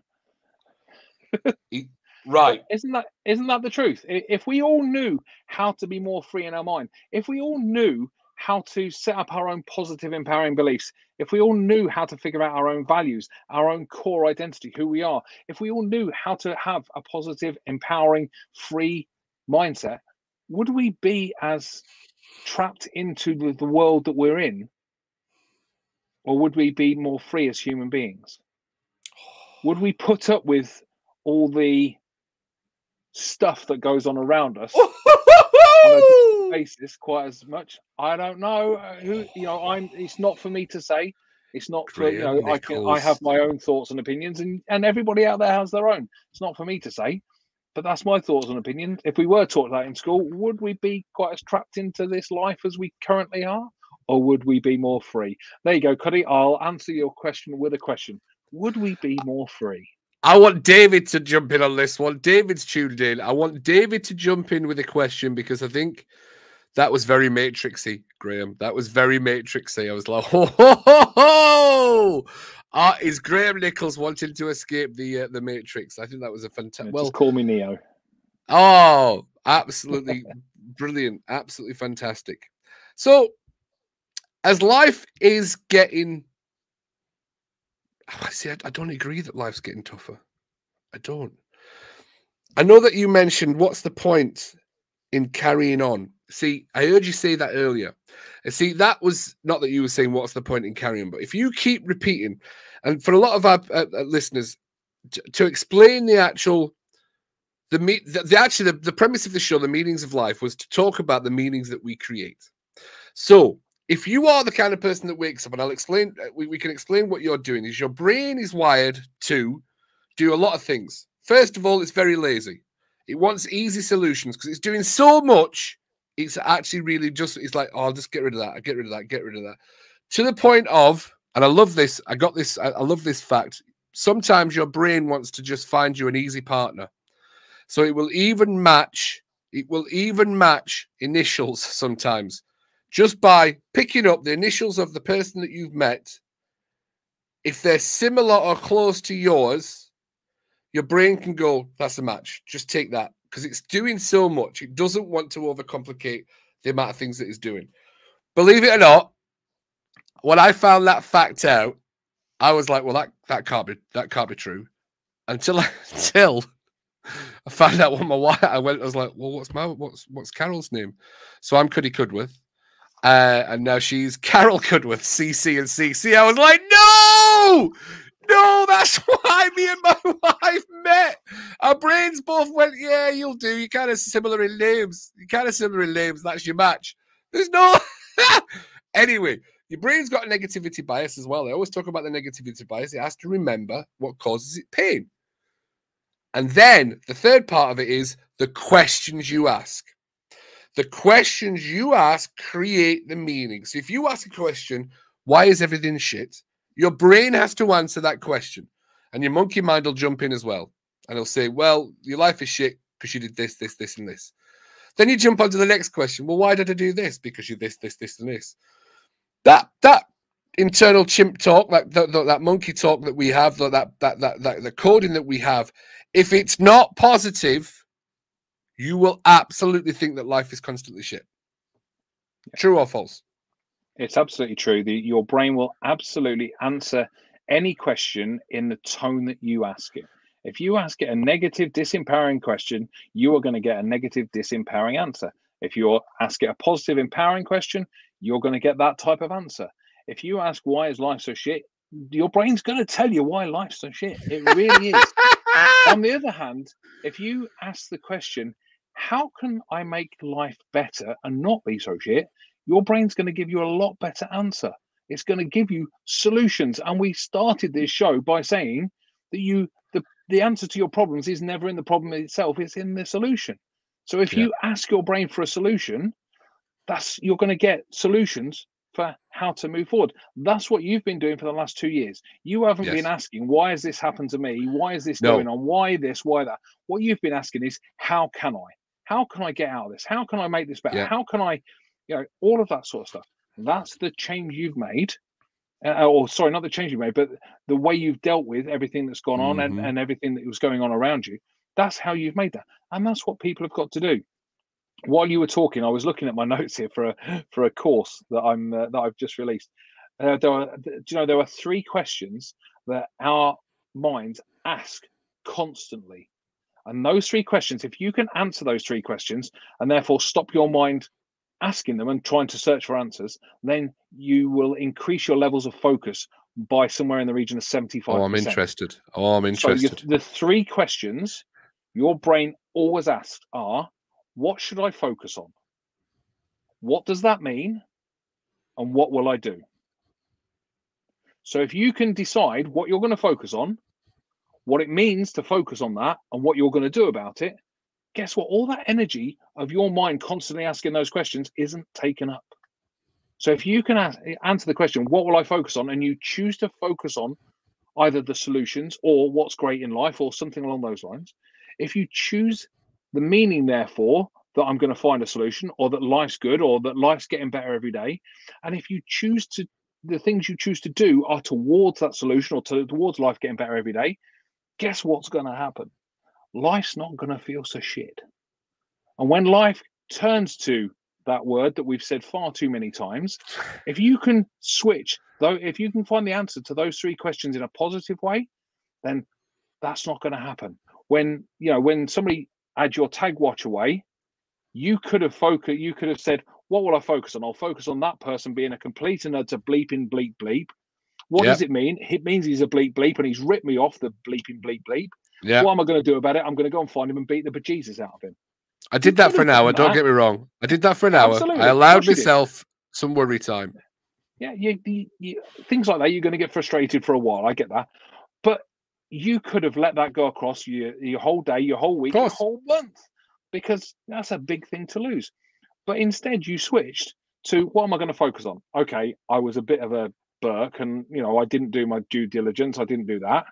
Right. Isn't that isn't that the truth? If we all knew how to be more free in our mind, if we all knew how to set up our own positive, empowering beliefs, if we all knew how to figure out our own values, our own core identity, who we are, if we all knew how to have a positive, empowering, free mindset, would we be as trapped into the, the world that we're in? Or would we be more free as human beings? Would we put up with all the stuff that goes on around us basis quite as much. I don't know uh, who you know. I'm. It's not for me to say. It's not for you Graham know. I can. I have my own thoughts and opinions, and and everybody out there has their own. It's not for me to say, but that's my thoughts and opinions. If we were taught that in school, would we be quite as trapped into this life as we currently are, or would we be more free? There you go, Cuddy. I'll answer your question with a question. Would we be more free? I want David to jump in on this one. David's tuned in. I want David to jump in with a question because I think that was very matrixy, Graham. That was very matrixy. I was like, ho ho ho ho! Uh, is Graham Nichols wanting to escape the uh, the Matrix? I think that was a fantastic. Well, call me Neo. oh, absolutely brilliant, absolutely fantastic. So, as life is getting, I see. I, I don't agree that life's getting tougher. I don't. I know that you mentioned what's the point in carrying on. See, I heard you say that earlier. See, that was not that you were saying what's the point in carrying, but if you keep repeating, and for a lot of our uh, uh, listeners, to, to explain the actual the, me- the, the actually the, the premise of the show, the meanings of life, was to talk about the meanings that we create. So, if you are the kind of person that wakes up, and I'll explain, uh, we, we can explain what you're doing. Is your brain is wired to do a lot of things. first of all, it's very lazy. It wants easy solutions because it's doing so much. It's actually really just, it's like, oh, I'll just get rid of that. I get rid of that. Get rid of that. To the point of, and I love this. I got this. I, I love this fact. Sometimes your brain wants to just find you an easy partner. So it will even match, it will even match initials sometimes just by picking up the initials of the person that you've met. If they're similar or close to yours, your brain can go, that's a match. Just take that because it's doing so much. It doesn't want to overcomplicate the amount of things that it's doing. Believe it or not, when I found that fact out, I was like, well, that, that can't be that can't be true. Until until I found out what my wife I went, I was like, well, what's my what's what's Carol's name? So I'm Cuddy Cudworth. Uh, and now she's Carol Cudworth, CC and CC. I was like, no, no, that's why me and my wife met. Our brains both went, yeah, you'll do. You're kind of similar in names. You're kind of similar in names. That's your match. There's no. anyway, your brain's got a negativity bias as well. I always talk about the negativity bias. It has to remember what causes it pain. And then the third part of it is the questions you ask. The questions you ask create the meaning. So if you ask a question, why is everything shit? Your brain has to answer that question. And your monkey mind will jump in as well. And it'll say, well, your life is shit because you did this, this, this, and this. Then you jump on to the next question. Well, why did I do this? Because you this, this, this, and this. That that internal chimp talk, that that, that monkey talk that we have, that, that that that that the coding that we have, if it's not positive, you will absolutely think that life is constantly shit. True or false? It's absolutely true. The, your brain will absolutely answer any question in the tone that you ask it. If you ask it a negative, disempowering question, you are going to get a negative, disempowering answer. If you ask it a positive, empowering question, you're going to get that type of answer. If you ask why is life so shit, your brain's going to tell you why life's so shit. It really is. On the other hand, if you ask the question, how can I make life better and not be so shit? Your brain's going to give you a lot better answer. It's going to give you solutions. And we started this show by saying that you the, the answer to your problems is never in the problem itself, it's in the solution. So if yeah. you ask your brain for a solution, that's you're going to get solutions for how to move forward. That's what you've been doing for the last two years. You haven't yes. been asking, why has this happened to me? Why is this no. going on? Why this? Why that? What you've been asking is, how can I? How can I get out of this? How can I make this better? Yeah. How can I, you know, all of that sort of stuff. That's the change you've made. Uh, or sorry, not the change you made, but the way you've dealt with everything that's gone on mm-hmm. and, and everything that was going on around you. That's how you've made that. And that's what people have got to do while you were talking, I was looking at my notes here for a for a course that I'm uh, that I've just released. Uh, there are, do you know, there are three questions that our minds ask constantly, and those three questions, if you can answer those three questions, and therefore stop your mind asking them and trying to search for answers, then you will increase your levels of focus by somewhere in the region of 75 Oh, I'm interested. Oh, I'm interested. So the three questions your brain always asks are what should I focus on? What does that mean? And what will I do? So if you can decide what you're going to focus on, what it means to focus on that, and what you're going to do about it, guess what? All that energy of your mind constantly asking those questions isn't taken up. So if you can ask, eh, answer the question, what will I focus on? And you choose to focus on either the solutions or what's great in life or something along those lines. If you choose the meaning, therefore, that I'm going to find a solution or that life's good or that life's getting better every day. And if you choose to, the things you choose to do are towards that solution or to, towards life getting better every day, guess what's going to happen? Life's not going to feel so shit. And when life turns to that word that we've said far too many times, if you can switch, though, if you can find the answer to those three questions in a positive way, then that's not going to happen. When you know, when somebody add your tag watch away, you could have focused, you could have said, What will I focus on? I'll focus on that person being a complete and utter bleeping bleep bleep. What yep. does it mean? It means he's a bleep bleep and he's ripped me off the bleeping bleep bleep. Yeah. What am I going to do about it? I'm going to go and find him and beat the bejesus out of him. I did that for an hour. Don't get me wrong. I did that for an hour. Absolutely. I allowed myself some worry time. Yeah, you, you, you, things like that, you're going to get frustrated for a while. I get that. But you could have let that go across your, your whole day, your whole week, your whole month, because that's a big thing to lose. But instead, you switched to what am I going to focus on? Okay, I was a bit of a Burke and you know I didn't do my due diligence. I didn't do that.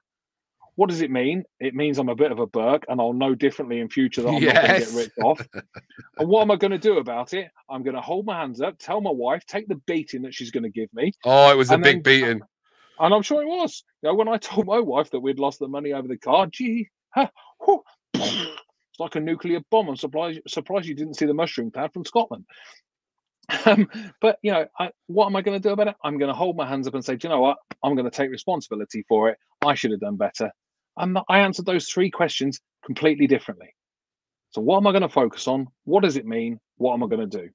What does it mean? It means I'm a bit of a Burke and I'll know differently in future that I'm yes. not going to get ripped off. and what am I going to do about it? I'm going to hold my hands up, tell my wife, take the beating that she's going to give me. Oh, it was a big then, beating. And I'm sure it was. You know, when I told my wife that we'd lost the money over the car, gee, it's like a nuclear bomb. I'm surprised, surprised you didn't see the mushroom cloud from Scotland. Um, but you know, I, what am I going to do about it? I'm going to hold my hands up and say, do you know what? I'm going to take responsibility for it. I should have done better. And I answered those three questions completely differently. So, what am I going to focus on? What does it mean? What am I going to do?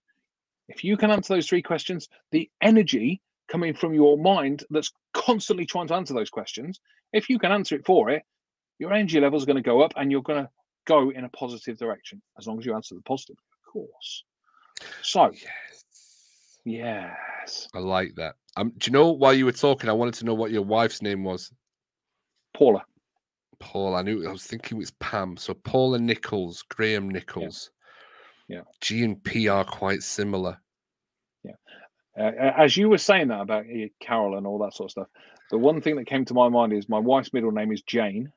If you can answer those three questions, the energy coming from your mind that's constantly trying to answer those questions, if you can answer it for it, your energy level is going to go up and you're going to go in a positive direction as long as you answer the positive, of course. So, yes. Yes. I like that. Um, do you know while you were talking, I wanted to know what your wife's name was? Paula. Paul. I knew I was thinking it was Pam. So Paula Nichols, Graham Nichols. Yeah. yeah. G and P are quite similar. Yeah. Uh, as you were saying that about Carol and all that sort of stuff, the one thing that came to my mind is my wife's middle name is Jane,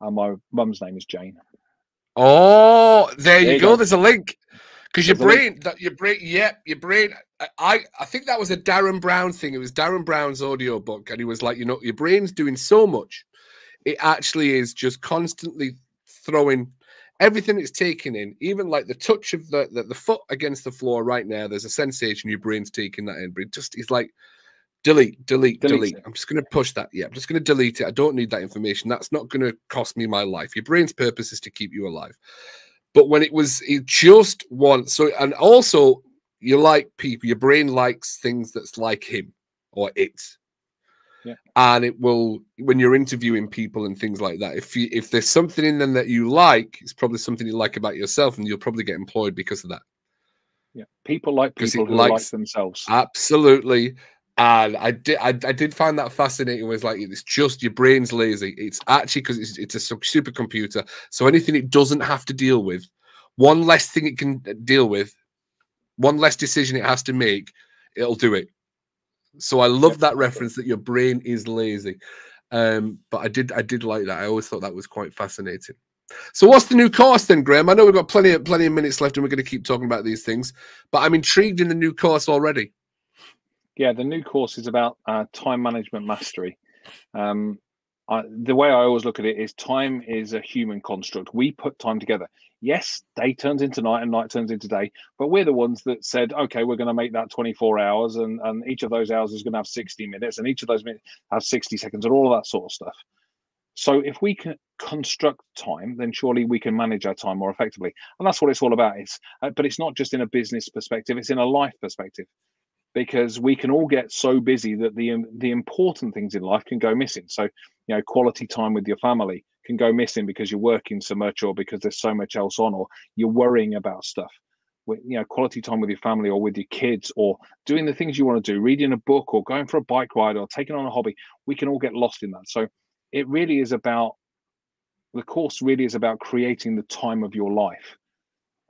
and my mum's name is Jane. Oh, there, there you go. go. There's a link. Because your brain, that your brain, yeah, your brain. I, I think that was a Derren Brown thing. It was Derren Brown's audio book, and he was like, you know, your brain's doing so much, it actually is just constantly throwing everything it's taking in, even like the touch of the, the, the foot against the floor right now. There's a sensation your brain's taking that in, but it just it's like delete, delete, delete. delete. I'm just going to push that. Yeah, I'm just going to delete it. I don't need that information. That's not going to cost me my life. Your brain's purpose is to keep you alive. But when it was, it just wants so, and also you like people, your brain likes things that's like him or it. Yeah. And it will when you're interviewing people and things like that. If you if there's something in them that you like, it's probably something you like about yourself, and you'll probably get employed because of that. Yeah, people like people who likes, like themselves. Absolutely. And I did, I, I did find that fascinating. Was like it's just your brain's lazy. It's actually because it's, it's a supercomputer. So anything it doesn't have to deal with, one less thing it can uh, deal with, one less decision it has to make, it'll do it. So I love that reference that your brain is lazy. Um, but I did, I did like that. I always thought that was quite fascinating. So what's the new course then, Graham? I know we've got plenty of plenty of minutes left, and we're going to keep talking about these things. But I'm intrigued in the new course already. Yeah, the new course is about uh, time management mastery. Um, I, the way I always look at it is time is a human construct. We put time together. Yes, day turns into night and night turns into day, but we're the ones that said, okay, we're going to make that 24 hours, and, and each of those hours is going to have 60 minutes, and each of those minutes has 60 seconds, and all of that sort of stuff. So if we can construct time, then surely we can manage our time more effectively, and that's what it's all about. It's uh, but it's not just in a business perspective; it's in a life perspective because we can all get so busy that the the important things in life can go missing. So, you know, quality time with your family can go missing because you're working so much or because there's so much else on or you're worrying about stuff. With, you know, quality time with your family or with your kids or doing the things you want to do, reading a book or going for a bike ride or taking on a hobby, we can all get lost in that. So it really is about the course really is about creating the time of your life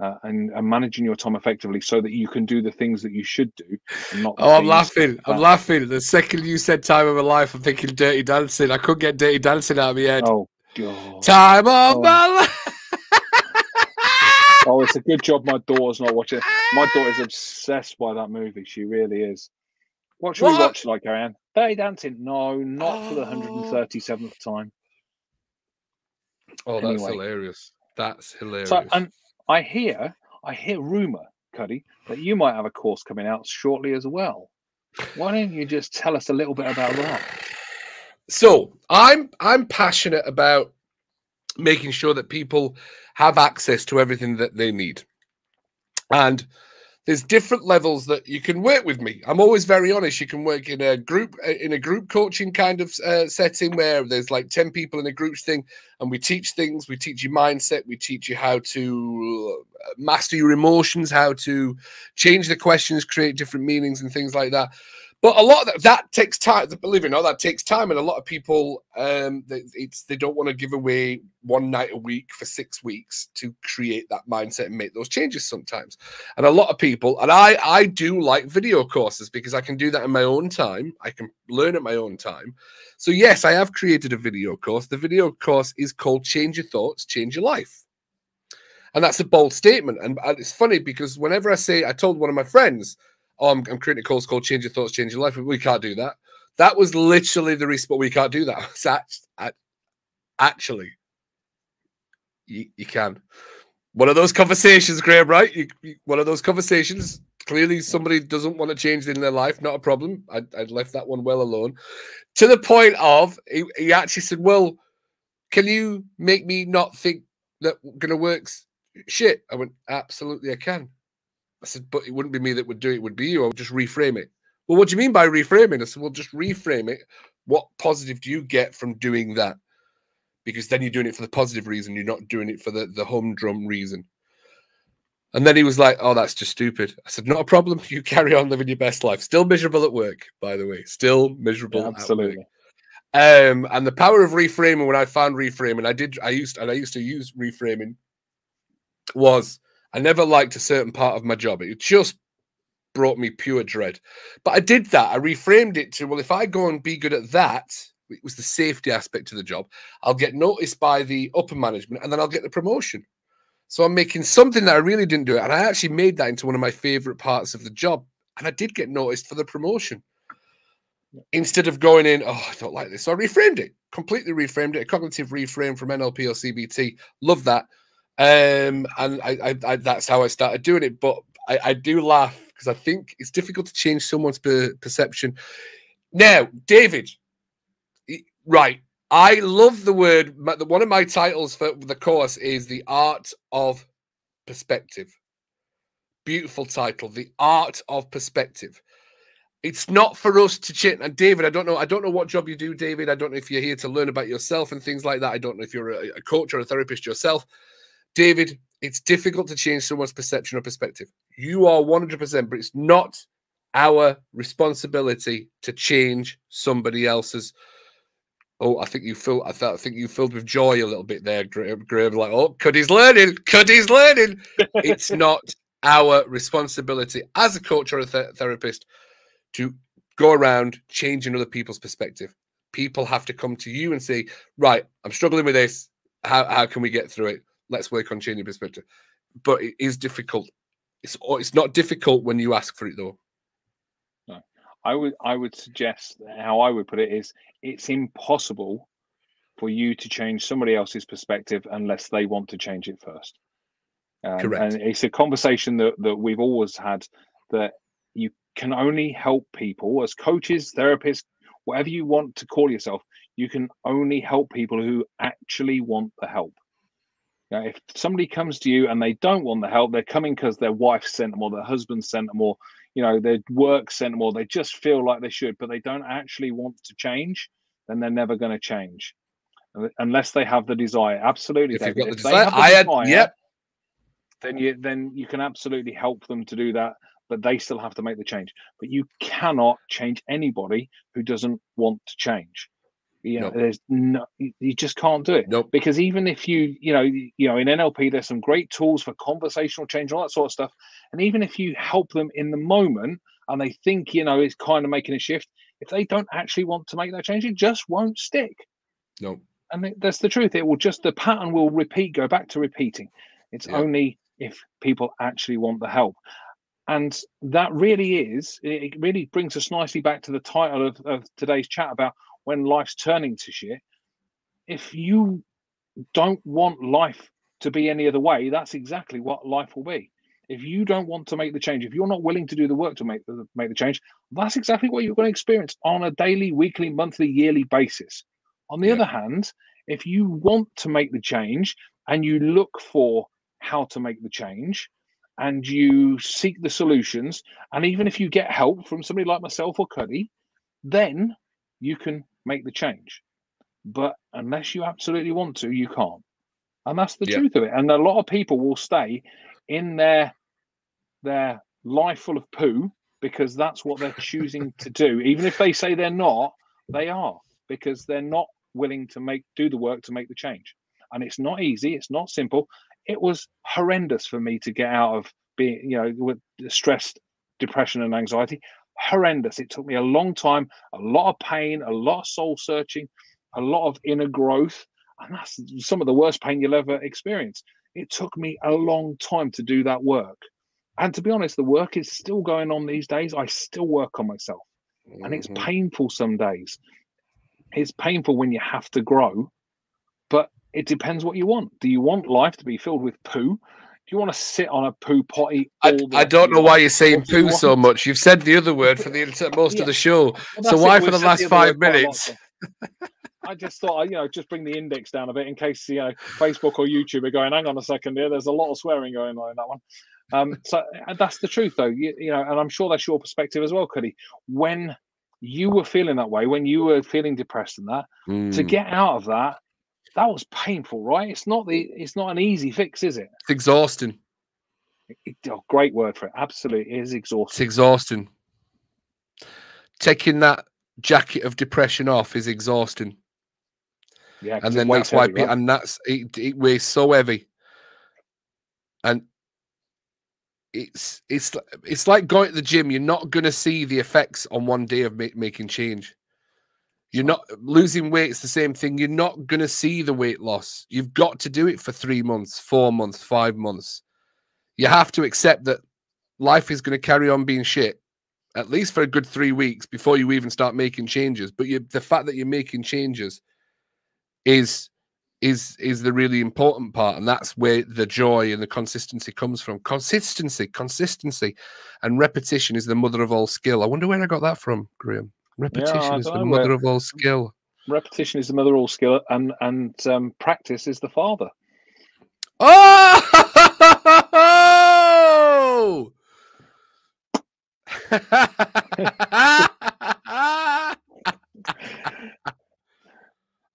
uh, and, and, managing your time effectively so that you can do the things that you should do. oh, I'm laughing. I'm laughing. The second you said time of my life, I'm thinking dirty dancing. I couldn't get dirty dancing out of my head. Oh, God. Time of oh. my life. oh, it's a good job my daughter's not watching. My daughter's obsessed by that movie. She really is. What should what? we watch, like, Ariane? Dirty Dancing? No, not oh. for the 137th time. Oh, that's anyway. hilarious. That's hilarious. So, and I hear, I hear rumor, Cuddy, that you might have a course coming out shortly as well. Why don't you just tell us a little bit about that? So I'm I'm passionate about making sure that people have access to everything that they need. And there's different levels that you can work with me. I'm always very honest. You can work in a group uh, in a group coaching kind of uh, setting where there's like 10 people in a group thing and we teach things, we teach you mindset, we teach you how to uh, master your emotions, how to change the questions, create different meanings and things like that. But a lot of that, that takes time. Believe it or not, that takes time, and a lot of people, um, they, it's they don't want to give away one night a week for six weeks to create that mindset and make those changes sometimes. And a lot of people, and I, I do like video courses because I can do that in my own time. I can learn at my own time. So yes, I have created a video course. The video course is called "Change Your Thoughts, Change Your Life." And that's a bold statement. And it's funny because whenever I say, I told one of my friends, oh, I'm, I'm creating a course called Change Your Thoughts, Change Your Life. We can't do that. That was literally the response. We can't do that. actually, you, you can. One of those conversations, Graham, right? You, you, one of those conversations. Clearly, somebody doesn't want to change in their life. Not a problem. I'd left that one well alone. To the point of, he, he actually said, Well, can you make me not think that going to work shit? I went, Absolutely, I can. I said, but it wouldn't be me that would do it, it would be you. I would just reframe it. Well, what do you mean by reframing? I said, well, just reframe it. What positive do you get from doing that? Because then you're doing it for the positive reason. You're not doing it for the, the humdrum reason. And then he was like, oh, that's just stupid. I said, not a problem. You carry on living your best life. Still miserable at work, by the way. Still miserable. Yeah, absolutely. Um, and the power of reframing, when I found reframing, I did, I used, and I used to use reframing, was I never liked a certain part of my job. It just brought me pure dread. But I did that. I reframed it to, well, if I go and be good at that, it was the safety aspect of the job, I'll get noticed by the upper management and then I'll get the promotion. So I'm making something that I really didn't do. It. And I actually made that into one of my favorite parts of the job. And I did get noticed for the promotion. Instead of going in, oh, I don't like this. So I reframed it, completely reframed it, a cognitive reframe from NLP or CBT. Love that. Um, and I, I, I, that's how I started doing it. But I, I do laugh because I think it's difficult to change someone's per perception. Now, David, right? I love the word. One of my titles for the course is the art of perspective. Beautiful title, the art of perspective. It's not for us to change. And David, I don't know. I don't know what job you do, David. I don't know if you're here to learn about yourself and things like that. I don't know if you're a, a coach or a therapist yourself. David, it's difficult to change someone's perception or perspective. You are 100%, but it's not our responsibility to change somebody else's. Oh, I think you feel. I, thought, I think you filled with joy a little bit there, Graham. Graham like, oh, Cuddy's learning. Cuddy's learning. it's not our responsibility as a coach or a th therapist to go around changing other people's perspective. People have to come to you and say, right, I'm struggling with this. How, how can we get through it? Let's work on changing perspective. But it is difficult. It's it's not difficult when you ask for it though. No. I would I would suggest how I would put it is it's impossible for you to change somebody else's perspective unless they want to change it first. Um, Correct. And it's a conversation that, that we've always had that you can only help people as coaches, therapists, whatever you want to call yourself, you can only help people who actually want the help. You know, if somebody comes to you and they don't want the help, they're coming because their wife sent them or their husband sent them or you know their work sent them or they just feel like they should, but they don't actually want to change, then they're never going to change unless they have the desire. Absolutely, if, they have the desire, I had, yep. Then you then you can absolutely help them to do that, but they still have to make the change. But you cannot change anybody who doesn't want to change. You know, nope. there's no, you just can't do it. Nope. Because even if you, you know, you know, in NLP, there's some great tools for conversational change, all that sort of stuff. And even if you help them in the moment and they think, you know, it's kind of making a shift, if they don't actually want to make that change, it just won't stick. No. Nope. And that's the truth. It will just the pattern will repeat, go back to repeating. It's yeah. only if people actually want the help. And that really is, it really brings us nicely back to the title of, of today's chat about when life's turning to shit, if you don't want life to be any other way, that's exactly what life will be. If you don't want to make the change, if you're not willing to do the work to make the make the change, that's exactly what you're going to experience on a daily, weekly, monthly, yearly basis. On the yeah. other hand, if you want to make the change and you look for how to make the change and you seek the solutions, and even if you get help from somebody like myself or Cuddy, then you can make the change. But unless you absolutely want to, you can't. And that's the yeah. truth of it. And a lot of people will stay in their their life full of poo because that's what they're choosing to do. Even if they say they're not, they are because they're not willing to make do the work to make the change. And it's not easy. It's not simple. It was horrendous for me to get out of being, you know, with stressed depression and anxiety. Horrendous. It took me a long time, a lot of pain, a lot of soul searching, a lot of inner growth. And that's some of the worst pain you'll ever experience. It took me a long time to do that work. And to be honest, the work is still going on these days. I still work on myself. Mm-hmm. And it's mm-hmm. painful some days. It's painful when you have to grow, but it depends what you want. Do you want life to be filled with poo? Do you want to sit on a poo potty? I, I don't know why you're saying poo you so much. You've said the other word for the most yeah. of the show. Well, so why for the last the five minutes? I just thought, I, you know, just bring the index down a bit in case you know Facebook or YouTube are going. Hang on a second here. There's a lot of swearing going on in that one. Um, so that's the truth, though. You, you, know, and I'm sure that's your perspective as well, Cuddy. When you were feeling that way, when you were feeling depressed and that, mm. to get out of that, that was painful, right? It's not the, it's not an easy fix, is it? It's exhausting. It, oh, great word for it. Absolutely, it is exhausting. It's exhausting. Taking that jacket of depression off is exhausting. Yeah, and then that's why, right? and that's it, it weighs so heavy, and it's it's it's like going to the gym. You're not going to see the effects on one day of make, making change. You're not losing weight. It's the same thing. You're not going to see the weight loss. You've got to do it for three months, four months, five months. You have to accept that life is going to carry on being shit at least for a good three weeks before you even start making changes. But you, the fact that you're making changes is is is the really important part and that's where the joy and the consistency comes from consistency consistency and repetition is the mother of all skill i wonder where i got that from graham repetition yeah, is the mother of all skill repetition is the mother of all skill and and um, practice is the father oh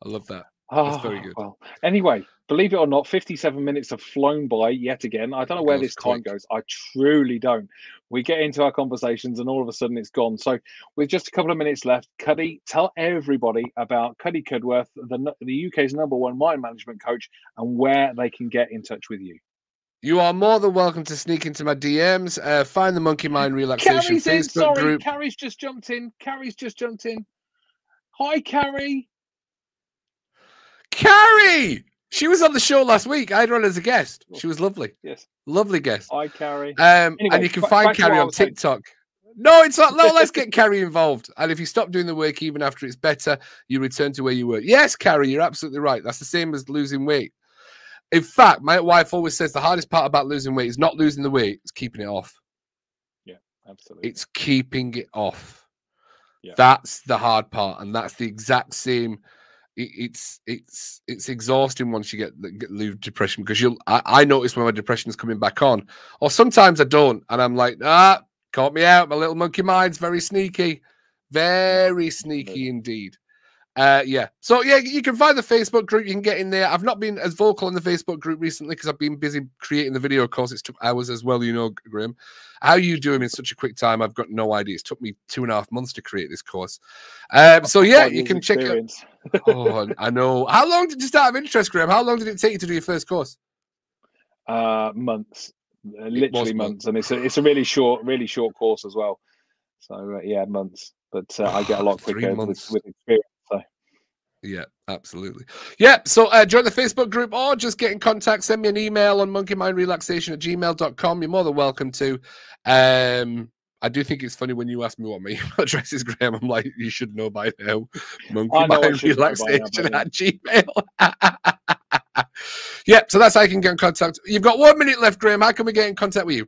I love that. That's very ah, good. Well, anyway, believe it or not, 57 minutes have flown by yet again. I don't know where this quick. time goes. I truly don't. We get into our conversations and all of a sudden it's gone. So, with just a couple of minutes left, Cuddy, tell everybody about Cuddy Cudworth, the, the UK's number one mind management coach, and where they can get in touch with you. You are more than welcome to sneak into my DMs. Uh, find the Monkey Mind Relaxation Carrie's Facebook in, sorry, group. Carrie's just jumped in. Carrie's just jumped in. Hi, Carrie. Carrie! She was on the show last week. I had her on as a guest. She was lovely. Yes. Lovely guest. Hi, Carrie. Um, anyway, and you can find Carrie on TikTok. No, it's not. No, let's get Carrie involved. And if you stop doing the work even after it's better, you return to where you were. Yes, Carrie, you're absolutely right. That's the same as losing weight. In fact, my wife always says the hardest part about losing weight is not losing the weight, it's keeping it off. Yeah, absolutely. It's keeping it off. Yeah. That's the hard part. And that's the exact same it's it's it's exhausting once you get, get lose depression because you'll I, I notice when my depression is coming back on or sometimes i don't and i'm like ah caught me out. My little monkey mind's very sneaky. Very sneaky indeed uh, yeah. So yeah, you can find the Facebook group. You can get in there. I've not been as vocal in the Facebook group recently because I've been busy creating the video. Of course, it's took hours as well. You know, Grim. How you do them in such a quick time? I've got no idea. It's took me two and a half months to create this course. Um, so yeah, you can check it. oh, I know. How long did you start of interest, Graham? How long did it take you to do your first course? Uh, months, uh, literally months, months, and it's a it's a really short, really short course as well. So uh, yeah, months. But uh, I get a lot quicker with, with experience. Yeah, absolutely. Yeah, so uh, join the Facebook group or just get in contact. Send me an email on monkeymindrelaxation at gmail.com. You're more than welcome to. Um, I do think it's funny when you ask me what my email address is, Graham. I'm like, you should know by now. Monkey Mind Relaxation at Gmail. yeah, so that's how you can get in contact. You've got one minute left, Graham. How can we get in contact with you?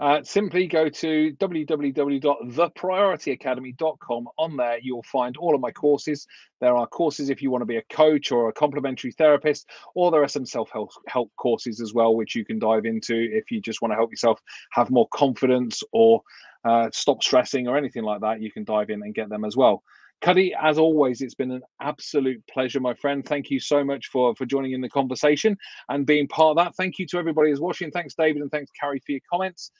Uh, simply go to www.thepriorityacademy.com. On there, you'll find all of my courses. There are courses if you want to be a coach or a complementary therapist, or there are some self help courses as well, which you can dive into if you just want to help yourself have more confidence or uh, stop stressing or anything like that. You can dive in and get them as well. Cuddy, as always, it's been an absolute pleasure, my friend. Thank you so much for for joining in the conversation and being part of that. Thank you to everybody who's watching. Thanks, David, and thanks, Carrie, for your comments.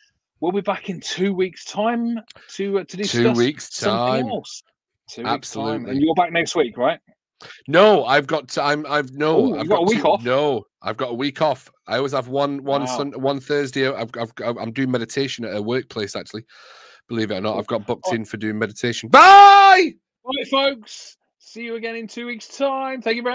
we'll be back in two weeks' time to uh, to discuss Two weeks something time. else. Two weeks' time, Absolutely. and you're back next week, right? No, I've got. To, I'm. I've no. Oh, I've you've got a week two- off? No, I've got a week off. I always have one one Wow. Sun, one Thursday. I've, I've got- I'm doing meditation at a workplace. Actually, believe it or not, I've got booked Oh. in for doing meditation. Bye. Right, folks. See you again in two weeks' time. Thank you very